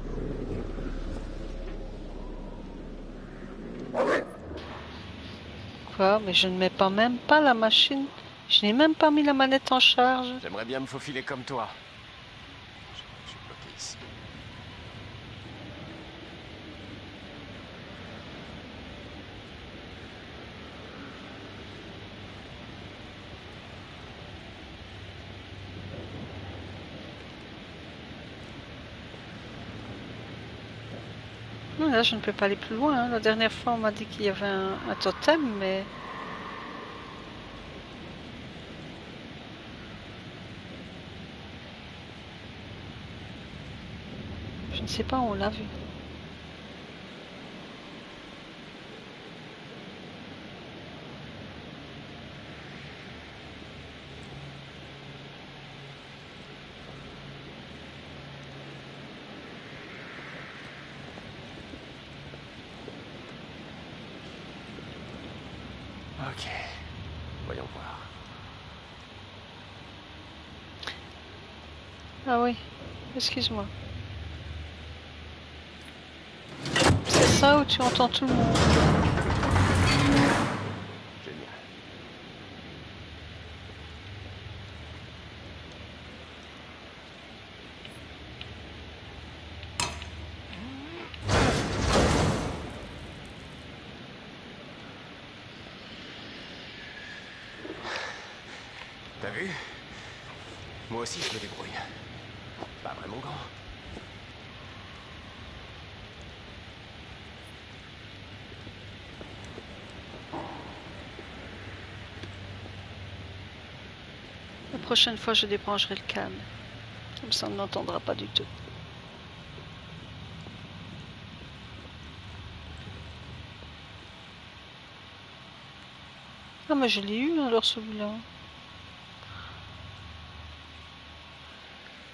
Quoi Mais je ne mets pas même pas la machine. Je n'ai même pas mis la manette en charge. J'aimerais bien me faufiler comme toi. Je, je suis bloqué ici. Non, là, je ne peux pas aller plus loin. hein. La dernière fois, on m'a dit qu'il y avait un, un totem, mais... Je ne sais pas on l'a vu. Ok. Voyons voir. Ah oui, excuse-moi. C'est ça où tu entends tout le monde? Génial. T'as vu Moi aussi je me débrouille. Pas vraiment grand. La prochaine fois, je débrancherai le câble. Comme ça, on n'entendra pas du tout. Ah, mais je l'ai eu alors celui-là.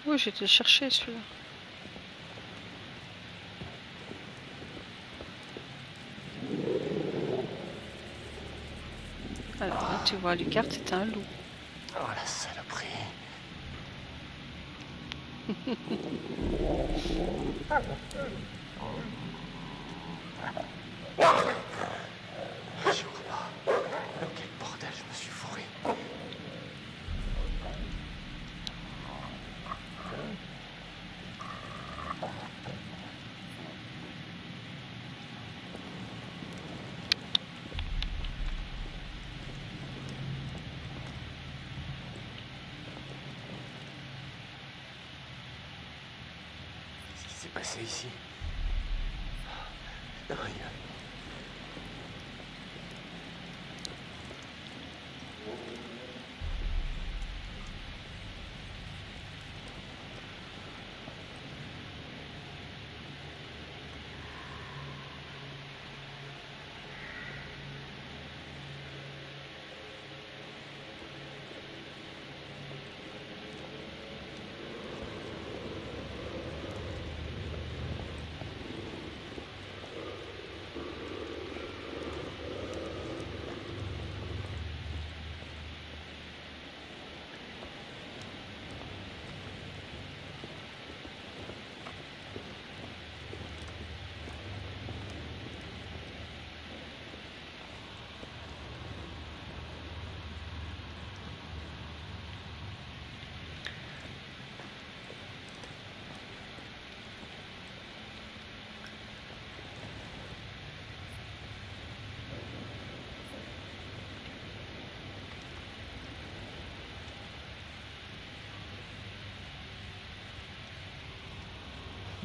Oui, été le chercher celui-là. Alors tu vois, les cartes, c'est un loup. Oh la saloperie. I don't know.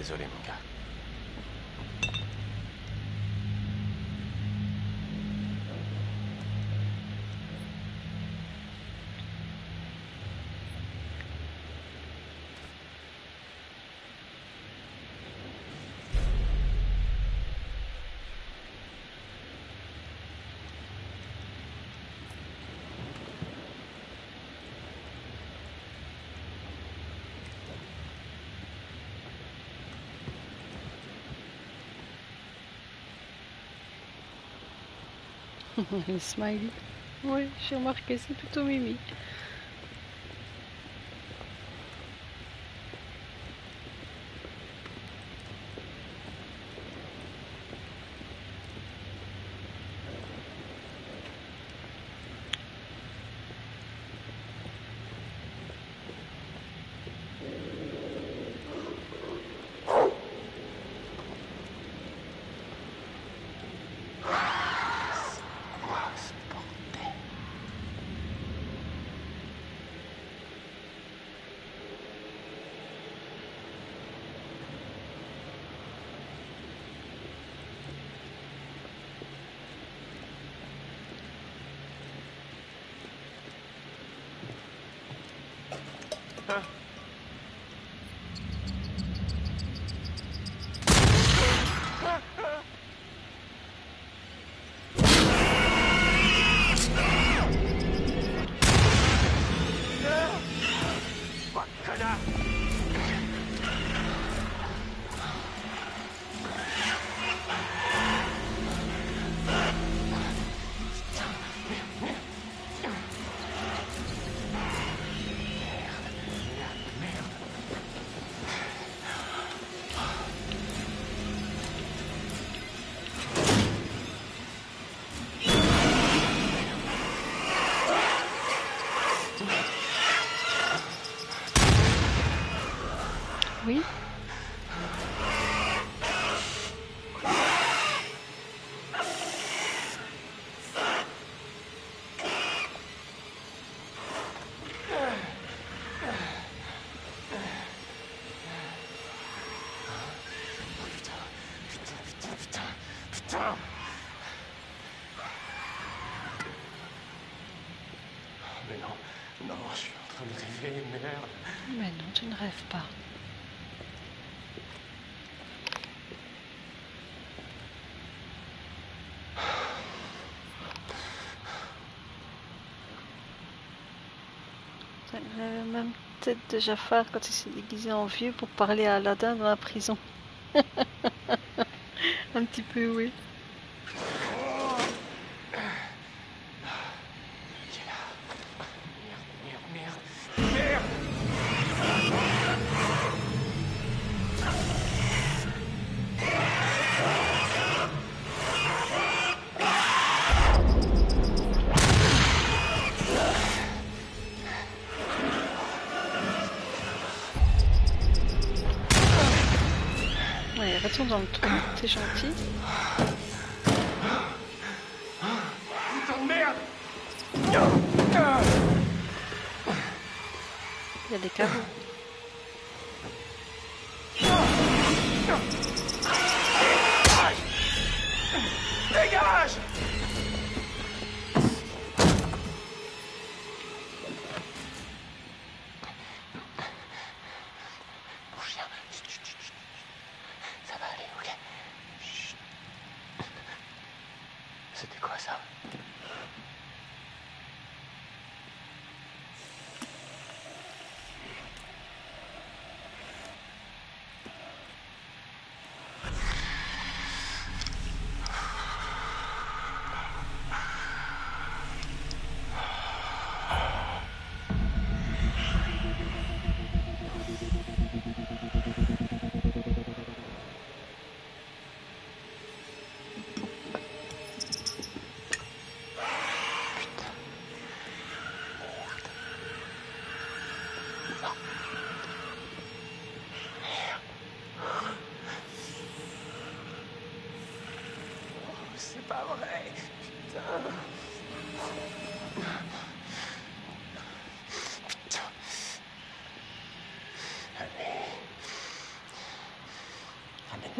Désolé mon gars. <laughs> smiley. Oui, j'ai remarqué, c'est plutôt mimi. Rêves pas. Il avait même peut-être déjà faire quand il s'est déguisé en vieux pour parler à Aladdin dans la prison. <laughs> Un petit peu, oui. Retourne dans le trou, t'es gentil. Putain de merde Il y a des caveaux.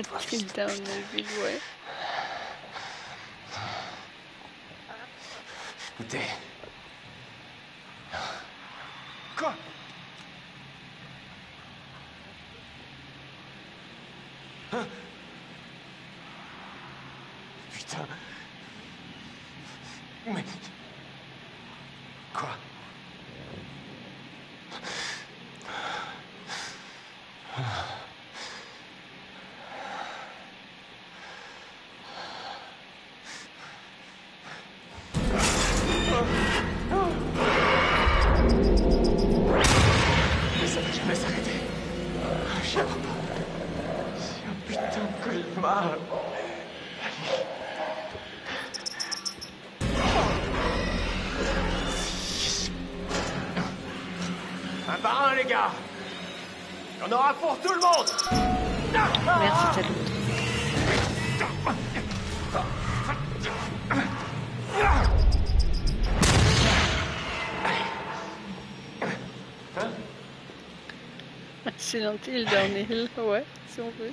Ramène-toi Sit vite. down, Melville, ouais. Où t'es Quoi Hein Putain. Mais... Quoi Va jamais s'arrêter. Chien. C'est un putain de cauchemar. Un par un, les gars. Il y en aura pour tout le monde. Merde, c'était l'autre. Silent Hill, Downhill, ouais, si on veut.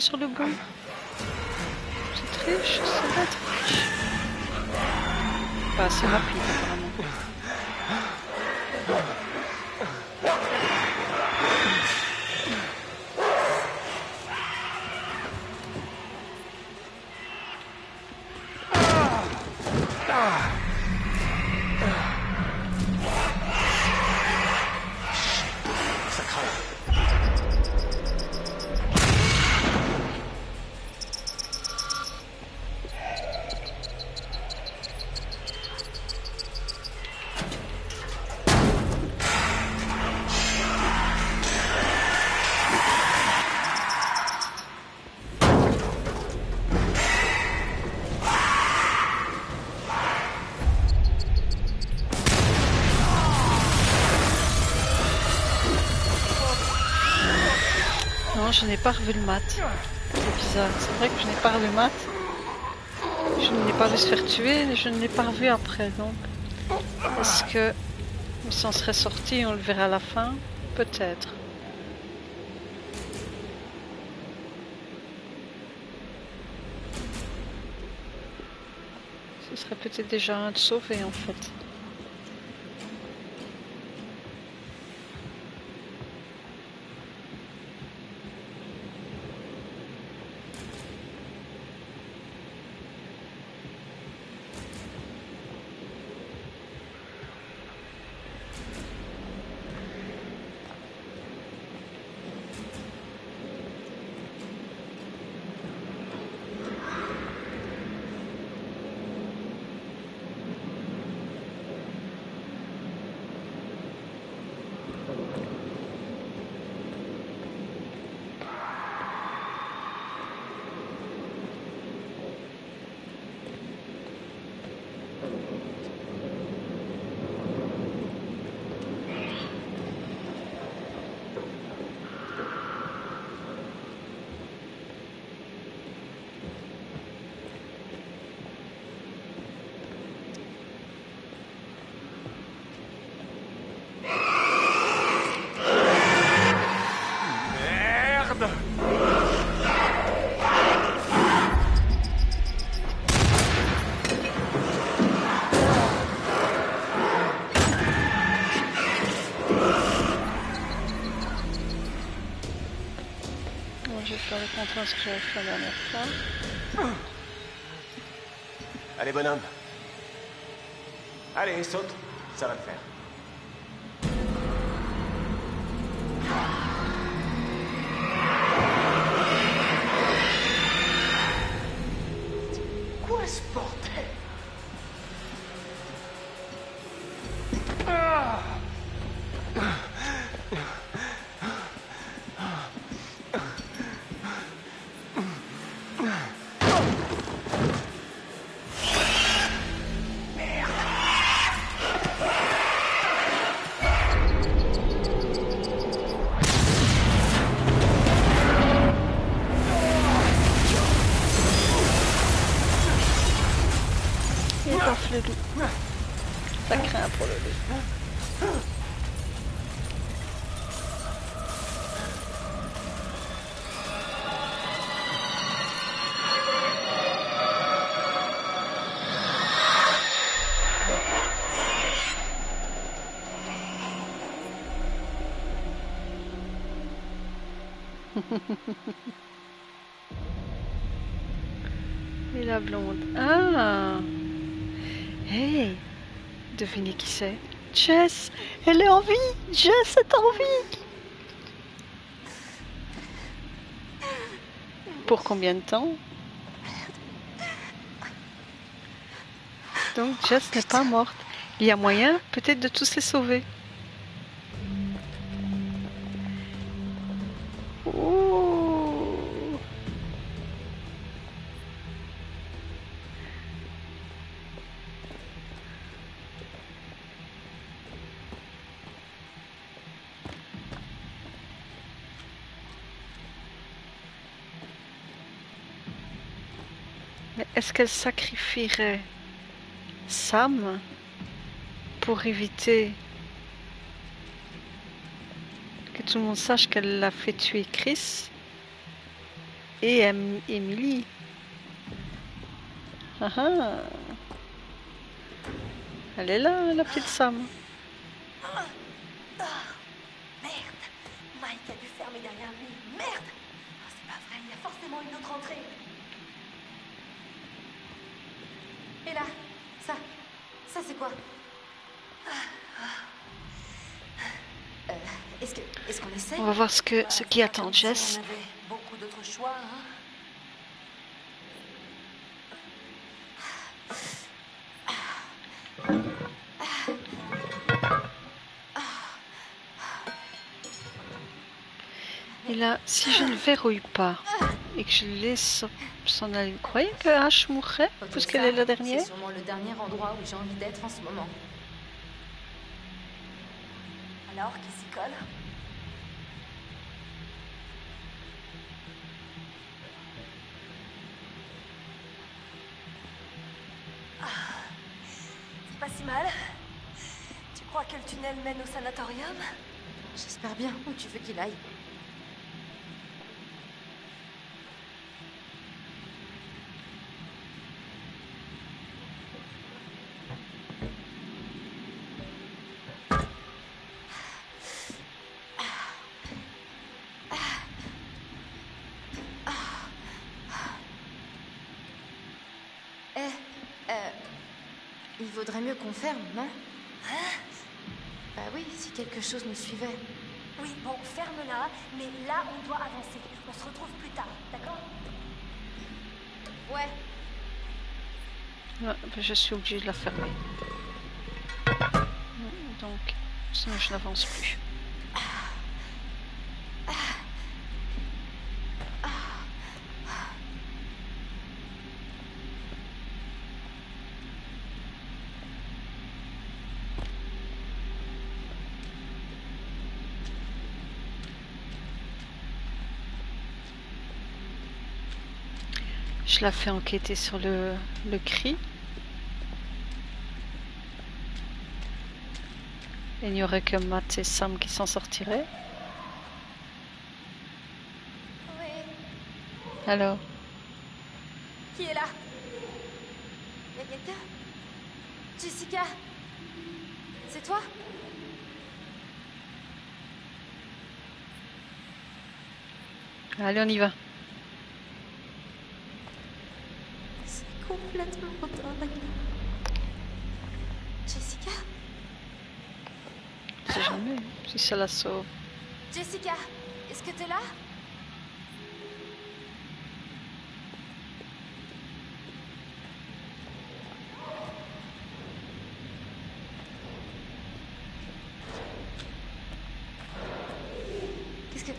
Sur le bout. Je n'ai pas revu le mat. C'est bizarre. C'est vrai que je n'ai pas revu le mat. Je ne l'ai pas vu se faire tuer, je ne l'ai pas revu après. Donc, est-ce que il s'en serait sorti, on le verra à la fin? Peut-être. Ce serait peut-être déjà un de sauvé en fait. Merde Bon, je vais fait la dernière fois. Allez, bonhomme. Allez, saute. Ça va le <laughs> Et la blonde. Ah. Hey. Devinez qui c'est. Jess. Elle est en vie. Jess est en vie. Pour combien de temps? Donc Jess n'est pas morte. Il y a moyen peut-être de tous les sauver. Qu'elle sacrifierait Sam pour éviter que tout le monde sache qu'elle l'a fait tuer Chris et Em- Emily. Ah ah. Elle est là, la petite Sam. Merde Mike a dû fermer derrière lui. Merde Oh, C'est pas vrai, il y a forcément une autre entrée. Et là, ça, ça c'est quoi? Euh, Est-ce que, est-ce qu'on essaie? On va voir ce, que, ce qui Pas attend Jess. On avait beaucoup d'autres choix, hein. Et là, si je ne verrouille pas et que je laisse s'en aller, vous croyez que H mourrait puisqu'elle ça, est la dernière C'est sûrement le dernier endroit où j'ai envie d'être en ce moment. Alors, qui s'y colle? Ah, C'est pas si mal. Tu crois que le tunnel mène au sanatorium? J'espère bien où tu veux qu'il aille? Eh, euh, il vaudrait mieux qu'on ferme, non Bah oui, si quelque chose nous suivait. Oui, bon, ferme-la, mais là, on doit avancer. On se retrouve plus tard, d'accord Ouais, Ouais, ben, Je suis obligée de la fermer. Donc, sinon je n'avance plus. La fais enquêter sur le, le cri. Il n'y aurait que Matt et Sam qui s'en sortiraient. oui. Alors, Qui est là? Y a quelqu'un Jessica? C'est toi? Allez, on y va. C'est complètement dingue. Jessica? Sait jamais si ça la sauve. Jessica Est-ce que t'es là Qu'est-ce que...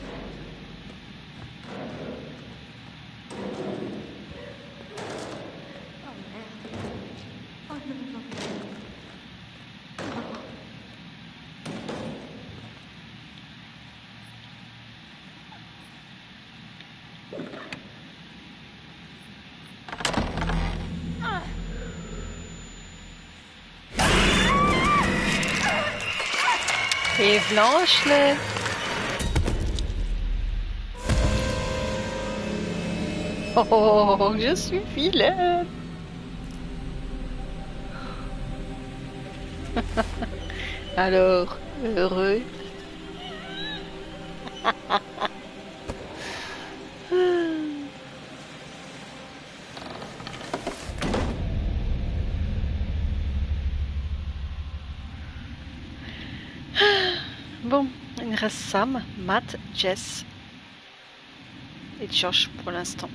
Oh merde. Oh non, non, non. Et Blanche, là. Oh, je suis vilaine. <laughs> Alors, heureux. Bon, il reste Sam, Matt, Jess et Josh pour l'instant.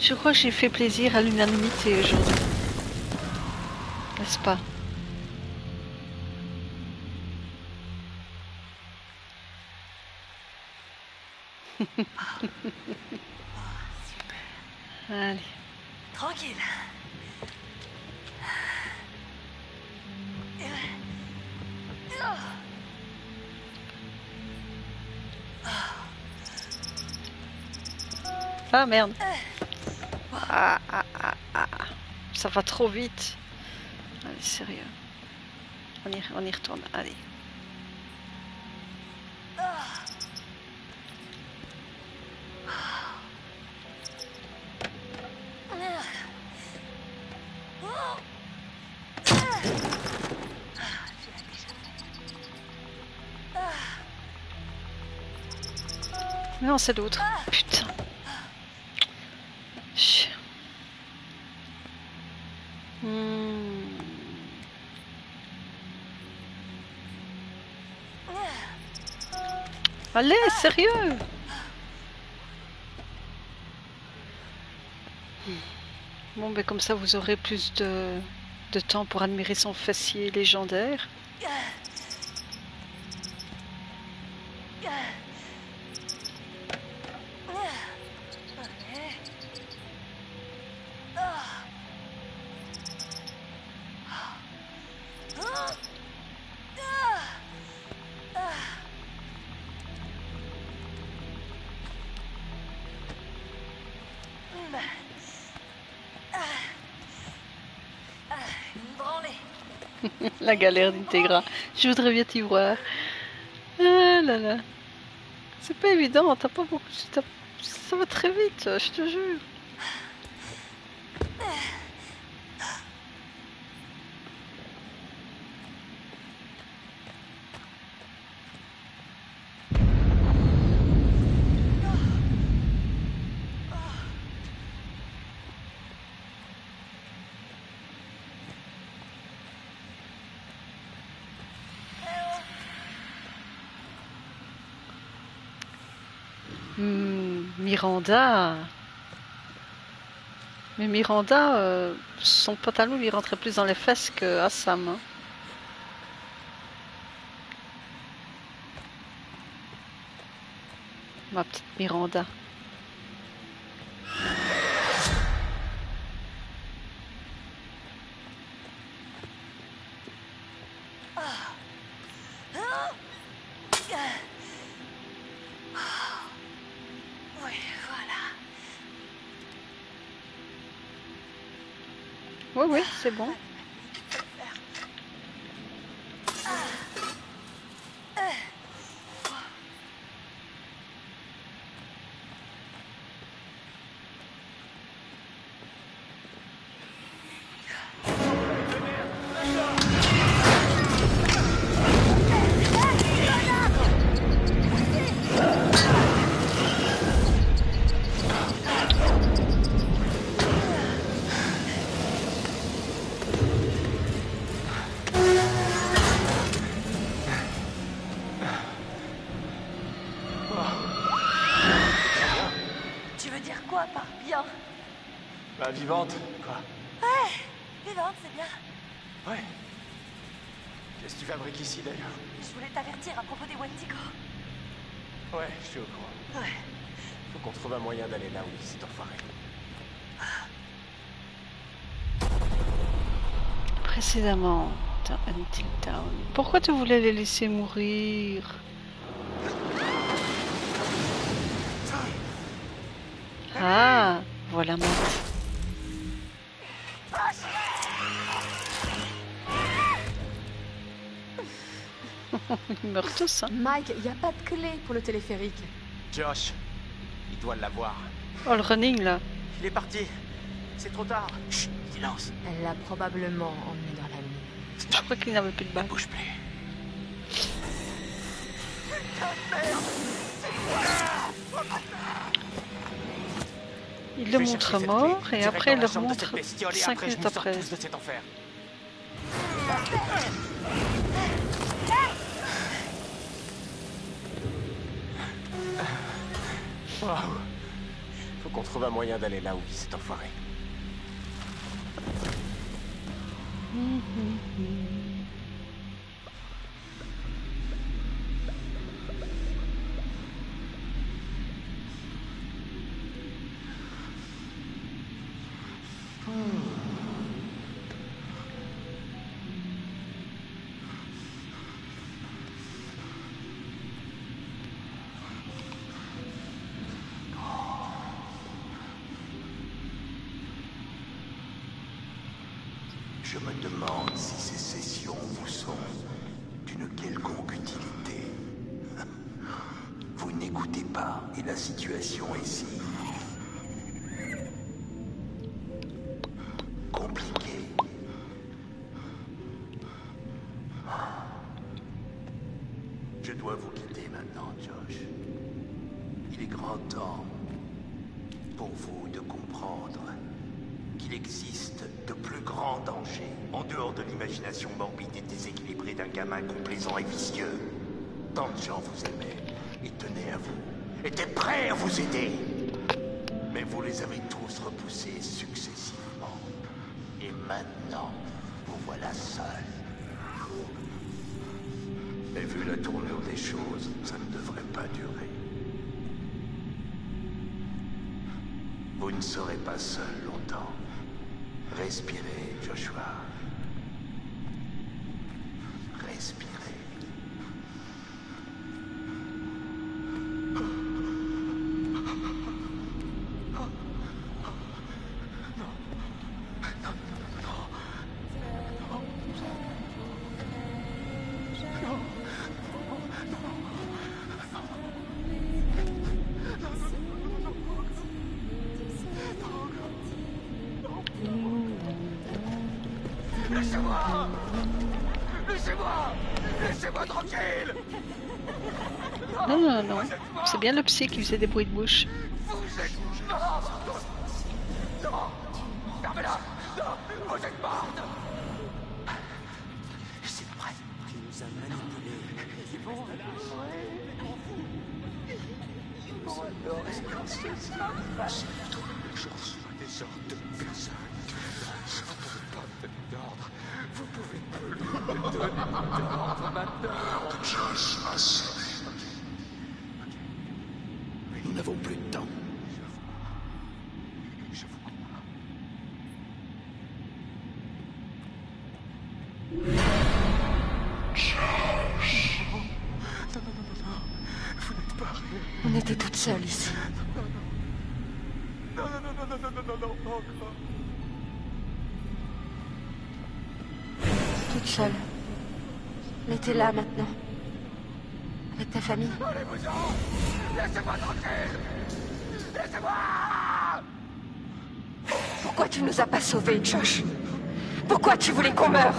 Je crois que j'ai fait plaisir à l'unanimité aujourd'hui. N'est-ce pas? Ah, Allez. Tranquille. Eh ben. oh. Ah merde. Ah, ah, ah, ah. Ça va trop vite. Allez, sérieux. On y retourne. Allez. C'est l'autre. Putain. Hmm. Allez, sérieux Bon, ben comme ça, vous aurez plus de, de temps pour admirer son fessier légendaire. La galère d'Integra. Je voudrais bien t'y voir. Ah là là. C'est pas évident, t'as pas beaucoup. Ça va très vite, je te jure. Hmm, Miranda. Mais Miranda, euh, son pantalon lui rentrait plus dans les fesses que Assam. hein. Ma petite Miranda. Je voulais t'avertir à propos des Wendigo. Ouais, je suis au courant. Ouais. Faut qu'on trouve un moyen d'aller là où il s'est enfoiré. Précédemment, dans Until Dawn. Pourquoi tu voulais les laisser mourir? Ah, voilà Matt. <laughs> Ils meurent tous, hein. Mike, y a pas de clé pour le téléphérique. Josh, il doit l'avoir. Oh, le running, là. Il est parti. C'est trop tard. Chut, silence. Elle l'a probablement emmené dans la nuit. Je crois qu'il n'avait plus de Ne balles. bouge plus. Il le montre mort et après il le remontre bestiole, et 5 après, je minutes après. tous de cet enfer. Waouh. Faut qu'on trouve un moyen d'aller là où il s'est enfoiré. Je complaisant et vicieux. Tant de gens vous aimaient et tenaient à vous, étaient prêts à vous aider. Mais vous les avez tous repoussés successivement. Et maintenant, vous voilà seul. Et vu la tournure des choses, ça ne devrait pas durer. Vous ne serez pas seul longtemps. Respirez, Joshua. Bien le psy qui faisait des bruits de bouche. Mais t'es là maintenant. Avec ta famille. Laissez-moi Pourquoi tu nous as pas sauvés, Josh? Pourquoi tu voulais qu'on meure?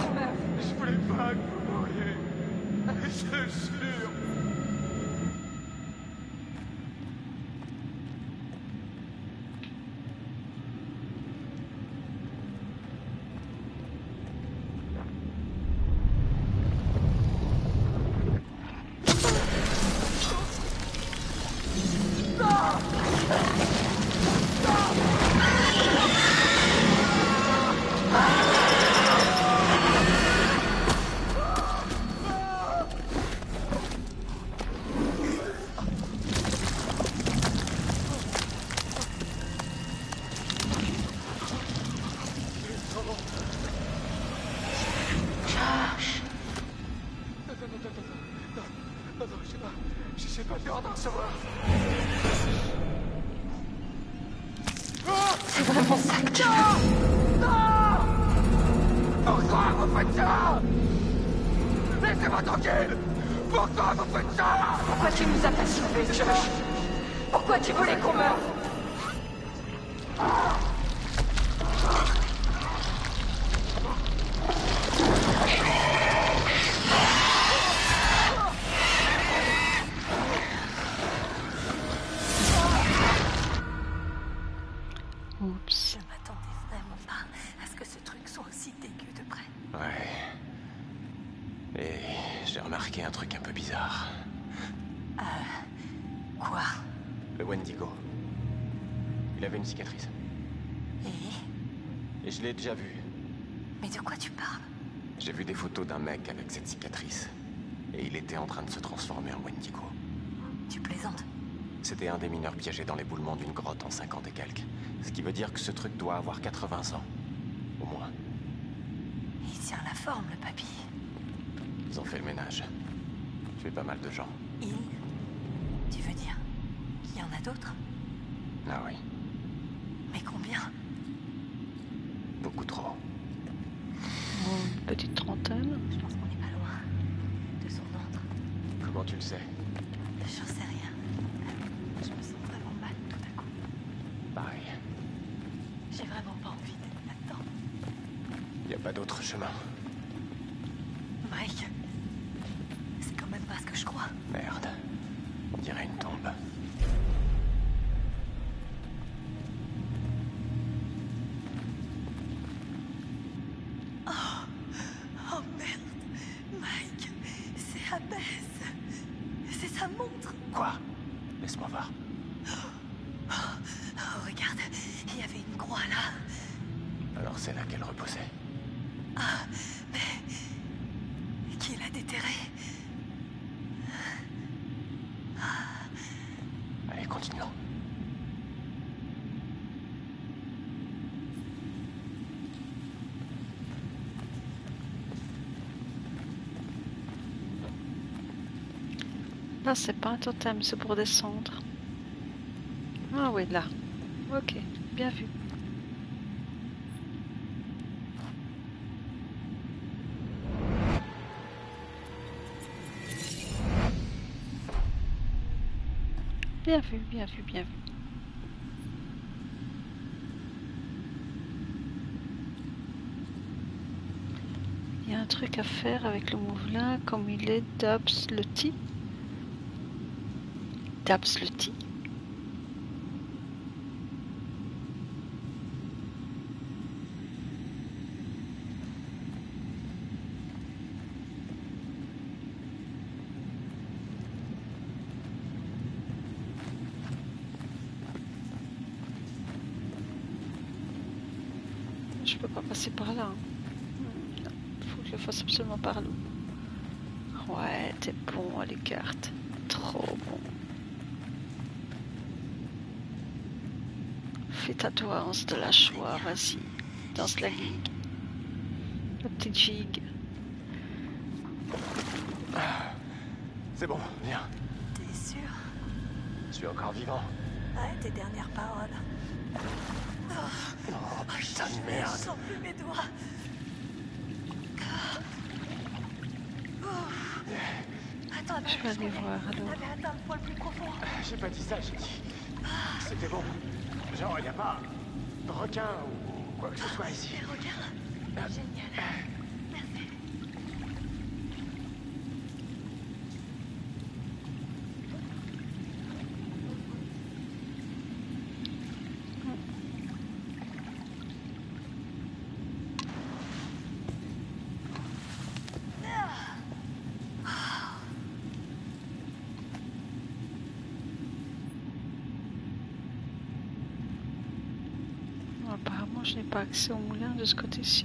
Un des mineurs piégés dans l'éboulement d'une grotte en 50 et quelques. Ce qui veut dire que ce truc doit avoir 80 ans. Au moins. Il tient la forme, le papy. Ils ont fait le ménage. Tué pas mal de gens. Il? Tu veux dire qu'il y en a d'autres? Ah oui, Mais combien? Beaucoup trop. petite trentaine. Je pense qu'on n'est pas loin de son ventre. Comment tu le sais J'en sais rien. Je me sens vraiment mal tout à coup. Pareil. J'ai vraiment pas envie d'être là-dedans. Y a pas d'autre chemin. Mike, c'est quand même pas ce que je crois. Merde. On dirait une tombe. Oh merde, Mike, c'est Abbess. C'est sa montre. Quoi Laisse-moi voir. Oh, regarde, il y avait une croix là. Alors c'est là qu'elle reposait. Ah, mais qui l'a déterrée Allez, continuons. Là, c'est pas un totem, c'est pour descendre. Ah oui, là. Ok, bien vu. Bien vu, bien vu, bien vu. Il y a un truc à faire avec le moulin comme il est d'Abs le. Je peux pas passer par là. hein. Hmm. Faut que je fasse absolument par là. Ouais, t'es bon les cartes. Trop bon. Fais ta danse de la joie, vas-y. Danse la gigue. La petite gigue. C'est bon, viens. T'es sûr? Je suis encore vivant. Ouais, tes dernières paroles. Oh putain de Je merde. sens plus mes doigts. Ouf. Attends, Je vais aller voir. On profond. J'ai pas dit ça, j'ai dit. C'était bon. Genre, y a pas de requin ou quoi que ce soit ici. Regarde. Génial. Merci. Apparemment, je n'ai pas accès au moulin de ce côté-ci.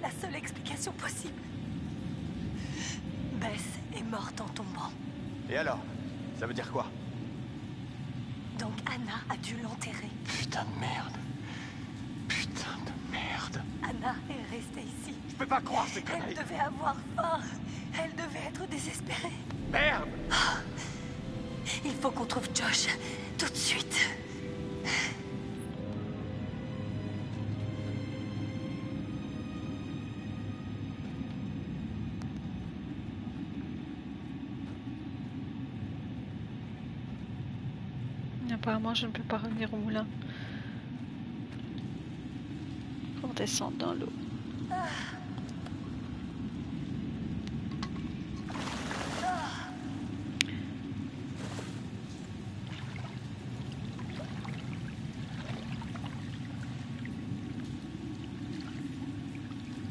C'est la seule explication possible. Bess est morte en tombant. Et alors? Ça veut dire quoi? Donc Anna a dû l'enterrer. Putain de merde. Putain de merde. Anna est restée ici. Je peux pas croire ces Elle conneries. devait avoir faim. Elle devait être désespérée. Merde faut qu'on trouve Josh. Tout de suite. Je ne peux pas revenir au moulin. Pour descendre dans l'eau.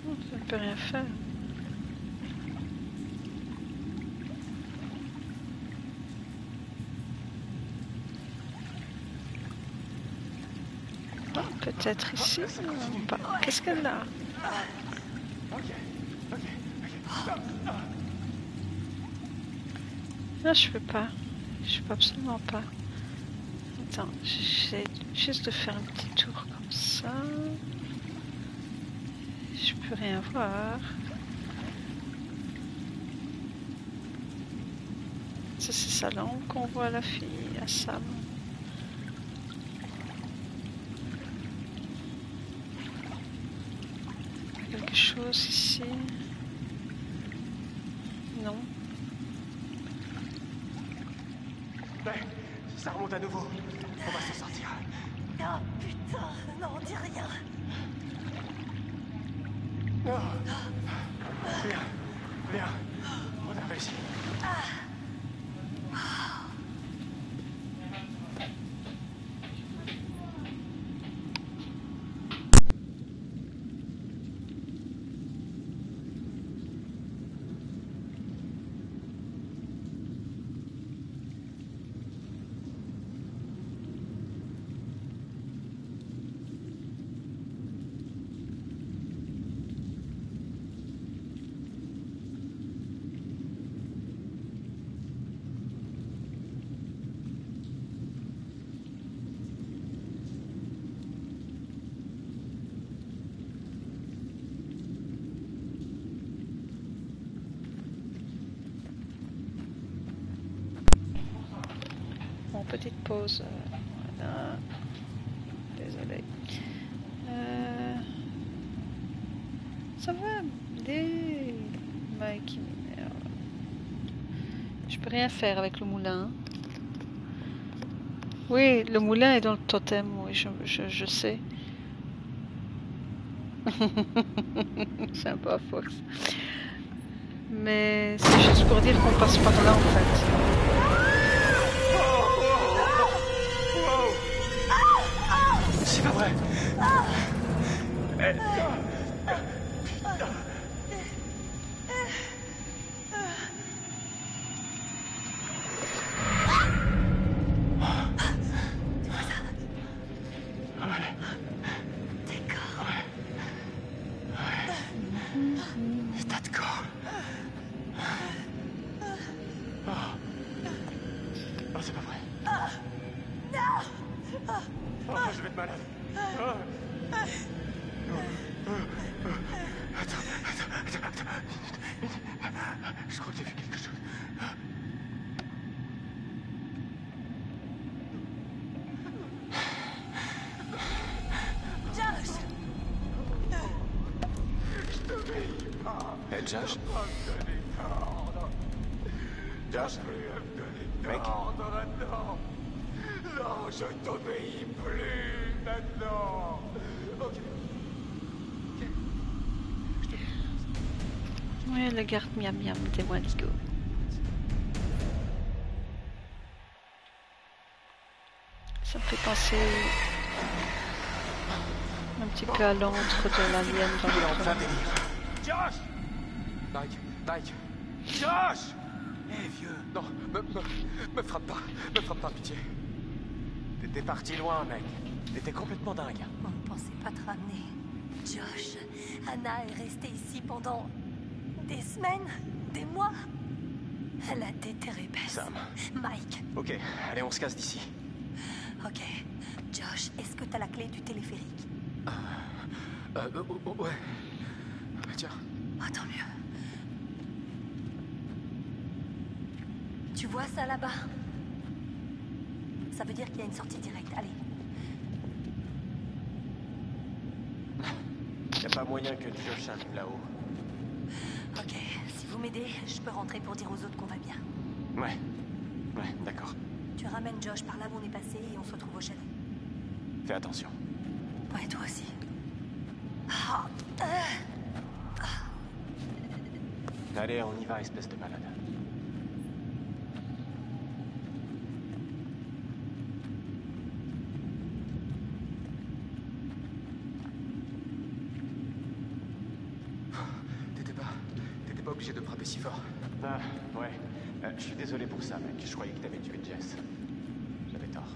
Oh, Je ne peux rien faire. Ah, Ici. Qu'est-ce qu'elle a? Là, je peux pas. Je peux absolument pas. Attends, j'essaie juste de faire un petit tour comme ça. Je peux rien voir. Ça, c'est sa lampe qu'on voit la fille à Sam. Quelque chose ici. Non. Ben, ça remonte à nouveau. On va s'en sortir. Oh putain, non, dis rien. Non. Viens, viens. On a réussi. Bon, euh, Voilà. Désolé. Euh, Ça va des Mike qui. Je peux rien faire avec le moulin. Oui, le moulin est dans le totem, oui, je, je, je sais. <laughs> À force. Mais c'est juste pour dire qu'on passe par là en fait. C'est pas Penser un petit peu à l'antre de l'alien dans Il est en le. Josh Mike, Mike. Josh Hé, vieux, Non, me, me, me frappe pas. Me frappe pas, pitié. t'étais parti loin, mec. T'étais complètement dingue. On ne pensait pas te ramener. Josh, Anna est restée ici pendant des semaines, des mois. Elle a déterré Bess. Sam. Mike, Ok, allez, on se casse d'ici. ok. Josh, est-ce que t'as la clé du téléphérique Euh, euh, oh, oh, ouais. Tiens. Ah, tant mieux. Tu vois ça là-bas? Ça veut dire qu'il y a une sortie directe. Allez. Y a pas moyen que Josh arrive là-haut. Ok, si vous m'aidez, je peux rentrer pour dire aux autres qu'on va bien. Ouais. Ouais, d'accord. Tu ramènes Josh par là où on est passé et on se retrouve au chalet. Fais attention. Ouais, toi aussi. Allez, on y va, espèce de malade. <sighs> T'étais pas. T'étais pas obligé de frapper si fort. Ah, ouais. Euh, je suis désolé pour ça, mec. Je croyais que t'avais tué Jess. J'avais tort.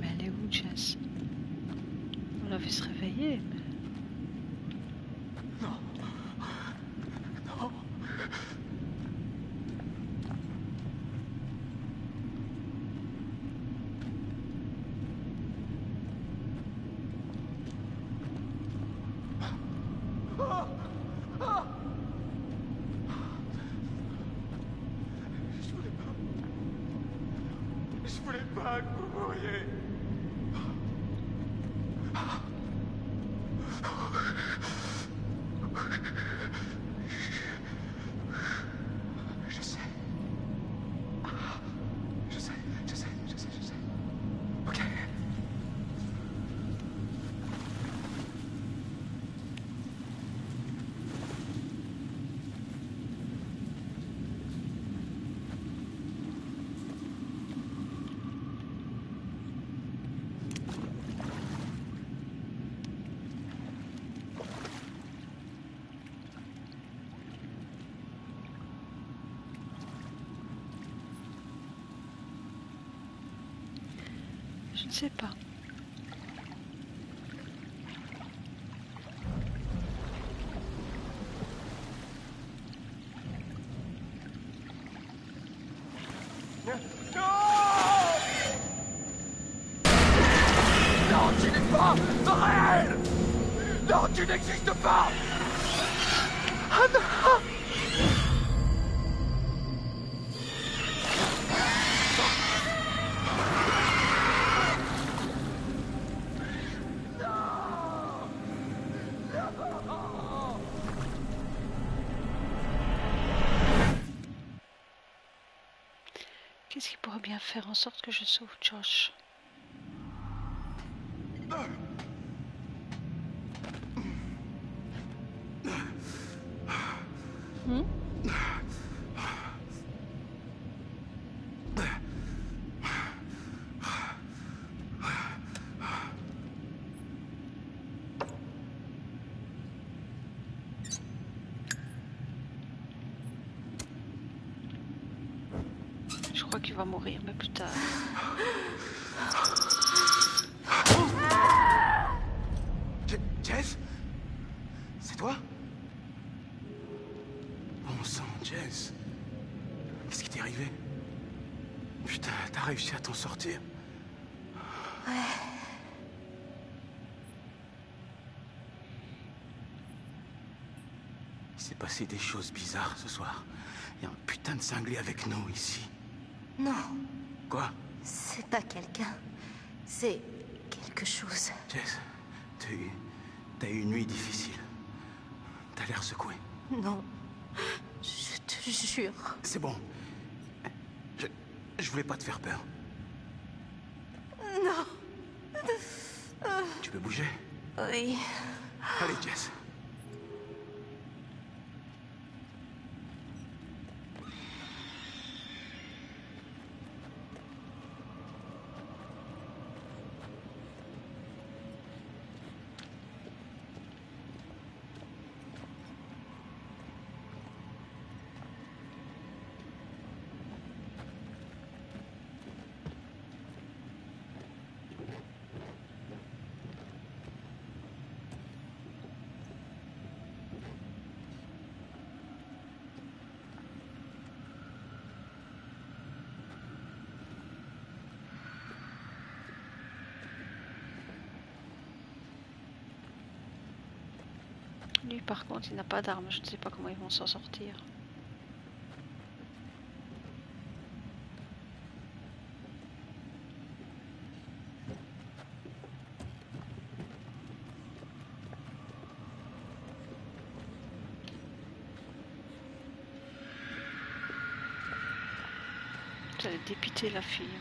Mais elle est où, Jess? Vu se réveiller. mais- Je voulais pas. Je voulais pas que vous mouriez. Je sais. Je sais, je sais, je sais, je sais. Ok. Je ne sais pas. Non, tu n'es pas réel Non, tu n'existes pas sorte que je sauve Josh Hmm Je crois qu'il va mourir, mais plus tard. Je- Jess C'est toi Bon sang, Jess. Qu'est-ce qui t'est arrivé Putain, t'as réussi à t'en sortir Passé des choses bizarres ce soir. Il y a un putain de cinglé avec nous ici. Non, Quoi? C'est pas quelqu'un. C'est quelque chose. Jess, t'as eu... T'as eu une nuit difficile. T'as l'air secoué. Non. Je te jure. C'est bon. Je... Je voulais pas te faire peur. Non. Tu peux bouger? Oui. Allez, Jess. par contre il n'a pas d'armes, je ne sais pas comment ils vont s'en sortir. J'allais dépiter la fille.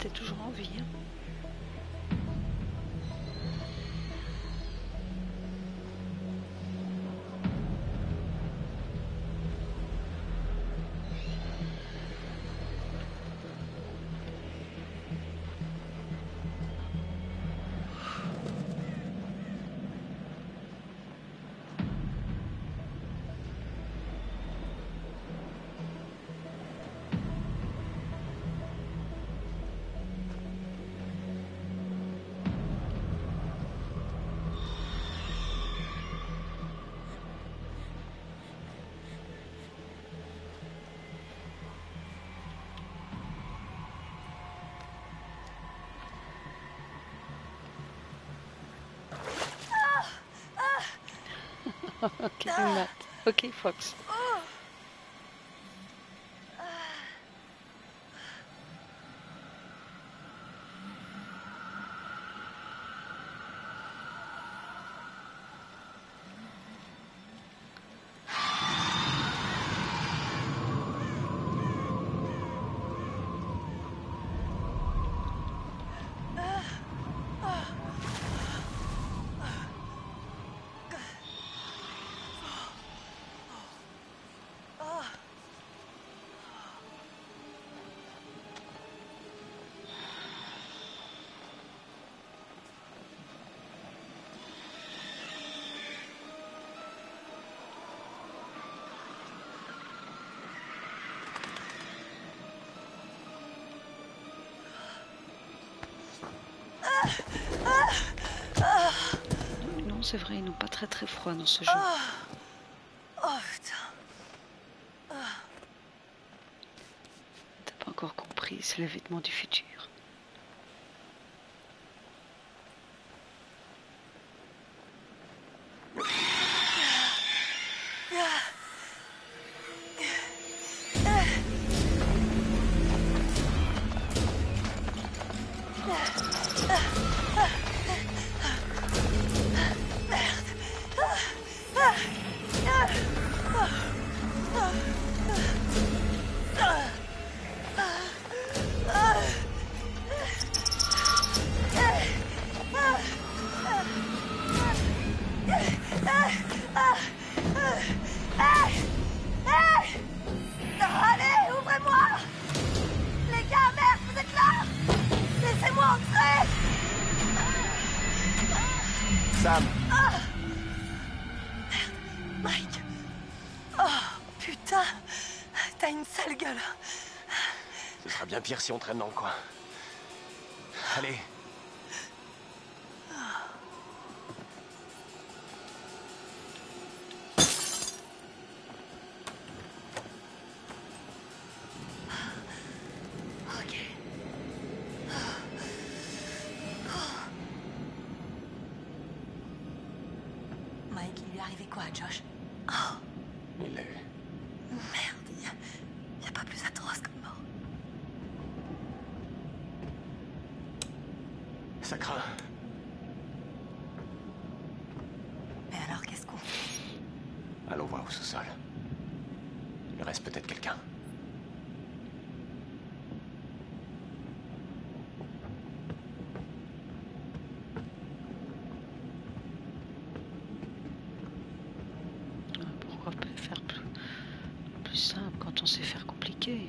Est toujours en vie. Hein. <laughs> ok, Matt. Ok, Non, c'est vrai, ils n'ont pas très très froid dans ce jeu. Oh putain. T'as pas encore compris, c'est le vêtement du futur. Le coin. Allez. Ok. Mike, il lui est arrivé quoi à Josh Oh, Il l'a eu. merde. Y a, y a pas plus atroce comme mort. Ça craint. Mais alors, qu'est-ce qu'on fait Allons voir au sous-sol. Il reste peut-être quelqu'un. Pourquoi pas faire plus, plus simple quand on sait faire compliqué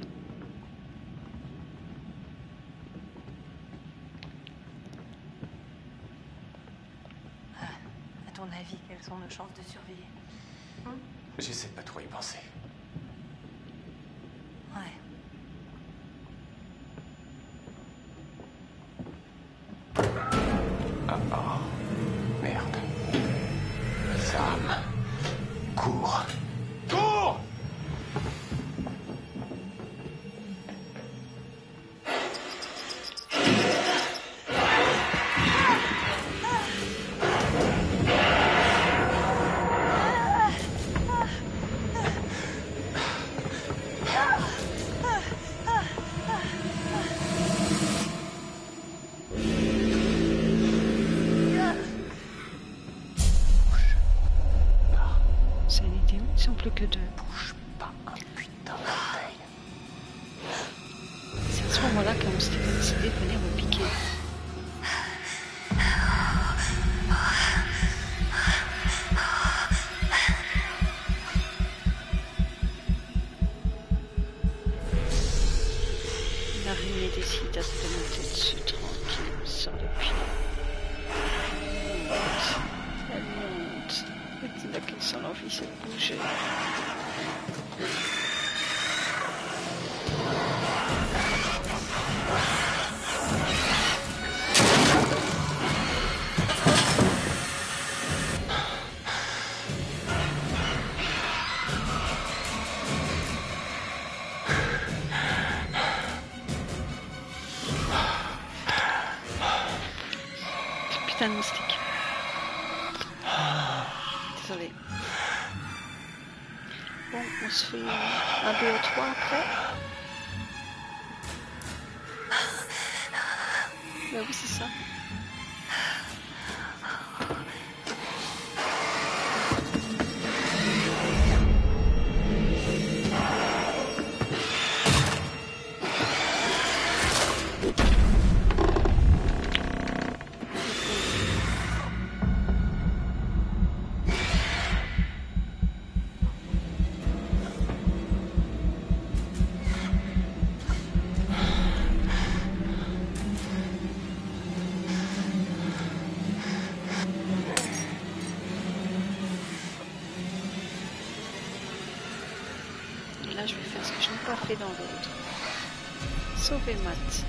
À ton avis, quelles sont nos chances de surveiller J'essaie de pas trop y penser. Que deux. Bouge pas un putain. C'est à ce moment-là qu'on s'était décidé de venir me piquer. L'araignée décide à se monter dessus tranquille sur le pied. Elle monte, elle monte. Tout d'un coup, son envie de bouger. On se fait un fait dans l'autre. Sauver Matt.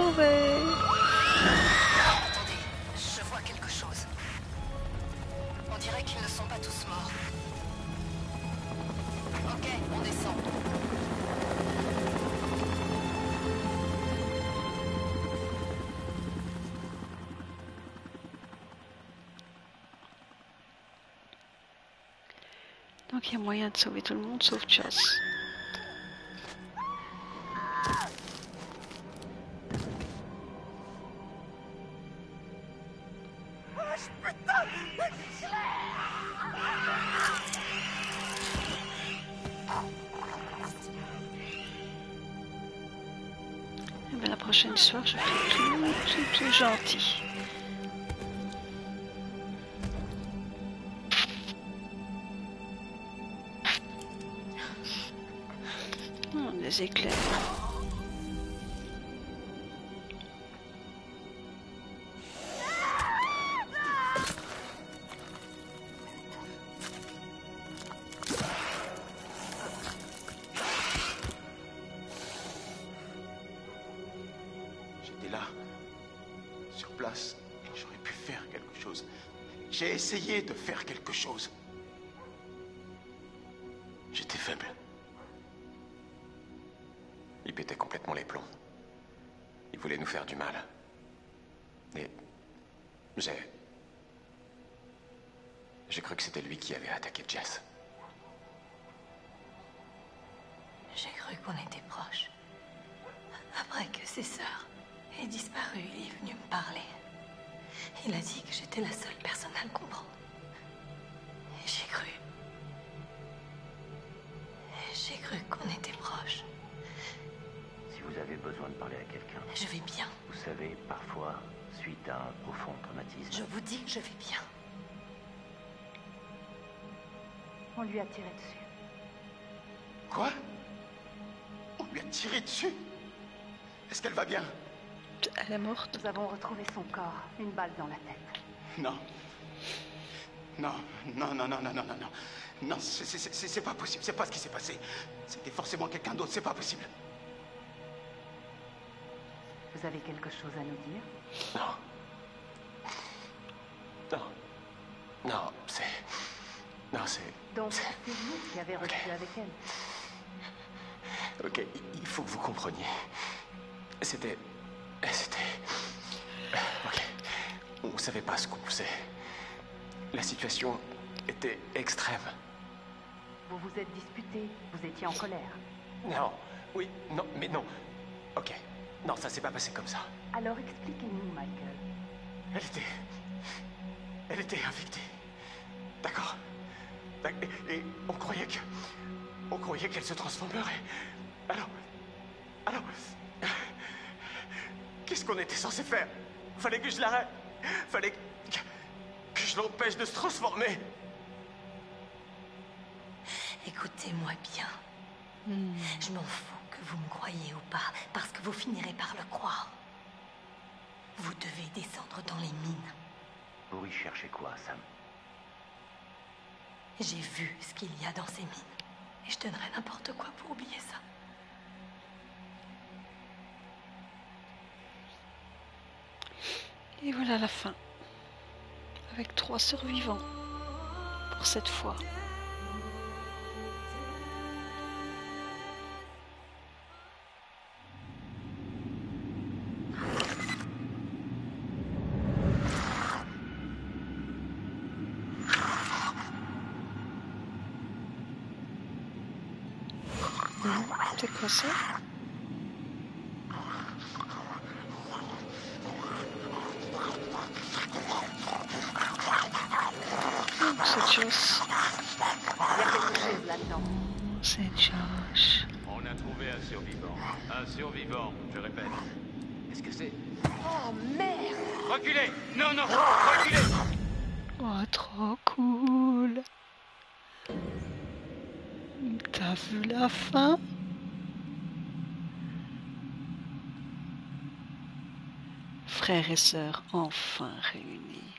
Attendez, je vois quelque chose. On dirait qu'ils ne sont pas tous morts. Ok, on descend. Donc il y a moyen de sauver tout le monde sauf Joss. La prochaine soir, je fais tout, tout, tout gentil. Oh, des éclairs. J'étais faible. Il pétait complètement les plombs. Il voulait nous faire du mal. Et j'ai... J'ai cru que c'était lui qui avait attaqué Jess. Je vais bien. On lui a tiré dessus. Quoi? On lui a tiré dessus? Est-ce qu'elle va bien? Elle est morte. Nous avons retrouvé son corps, une balle dans la tête. Non. Non, non, non, non, non, non, non, non. Non, c'est pas possible, c'est pas ce qui s'est passé. C'était forcément quelqu'un d'autre, c'est pas possible. Vous avez quelque chose à nous dire? Non. Non. Non, c'est... Non, c'est... Donc, c'est- vous qui avez reçu Ok. avec elle. Ok, il- il faut que vous compreniez. C'était... C'était... Ok. On savait pas ce qu'on faisait. La situation était extrême. Vous vous êtes disputé, vous étiez en colère. Non, oui, non, mais non. Ok. Non, ça s'est pas passé comme ça. Alors expliquez-nous, Michael. Elle était... Elle était infectée. D'accord D'ac- et, et on croyait que... On croyait qu'elle se transformerait. Alors... Alors... Qu'est-ce qu'on était censé faire? Fallait que je l'arrête. Fallait que... Que je l'empêche de se transformer. Écoutez-moi bien. Je m'en fous que vous me croyez ou pas, parce que vous finirez par le croire. Vous devez descendre dans les mines. Vous y cherchez quoi, Sam? J'ai vu ce qu'il y a dans ces mines. Et je donnerais n'importe quoi pour oublier ça. Et voilà la fin. Avec trois survivants. Pour cette fois. A quelque chose là-dedans. C'est Josh. On a trouvé un survivant. Un survivant, je répète. Est-ce que c'est... Oh merde Reculez Non, non Reculez Oh, trop cool. T'as vu la fin? Frères et sœurs enfin réunis.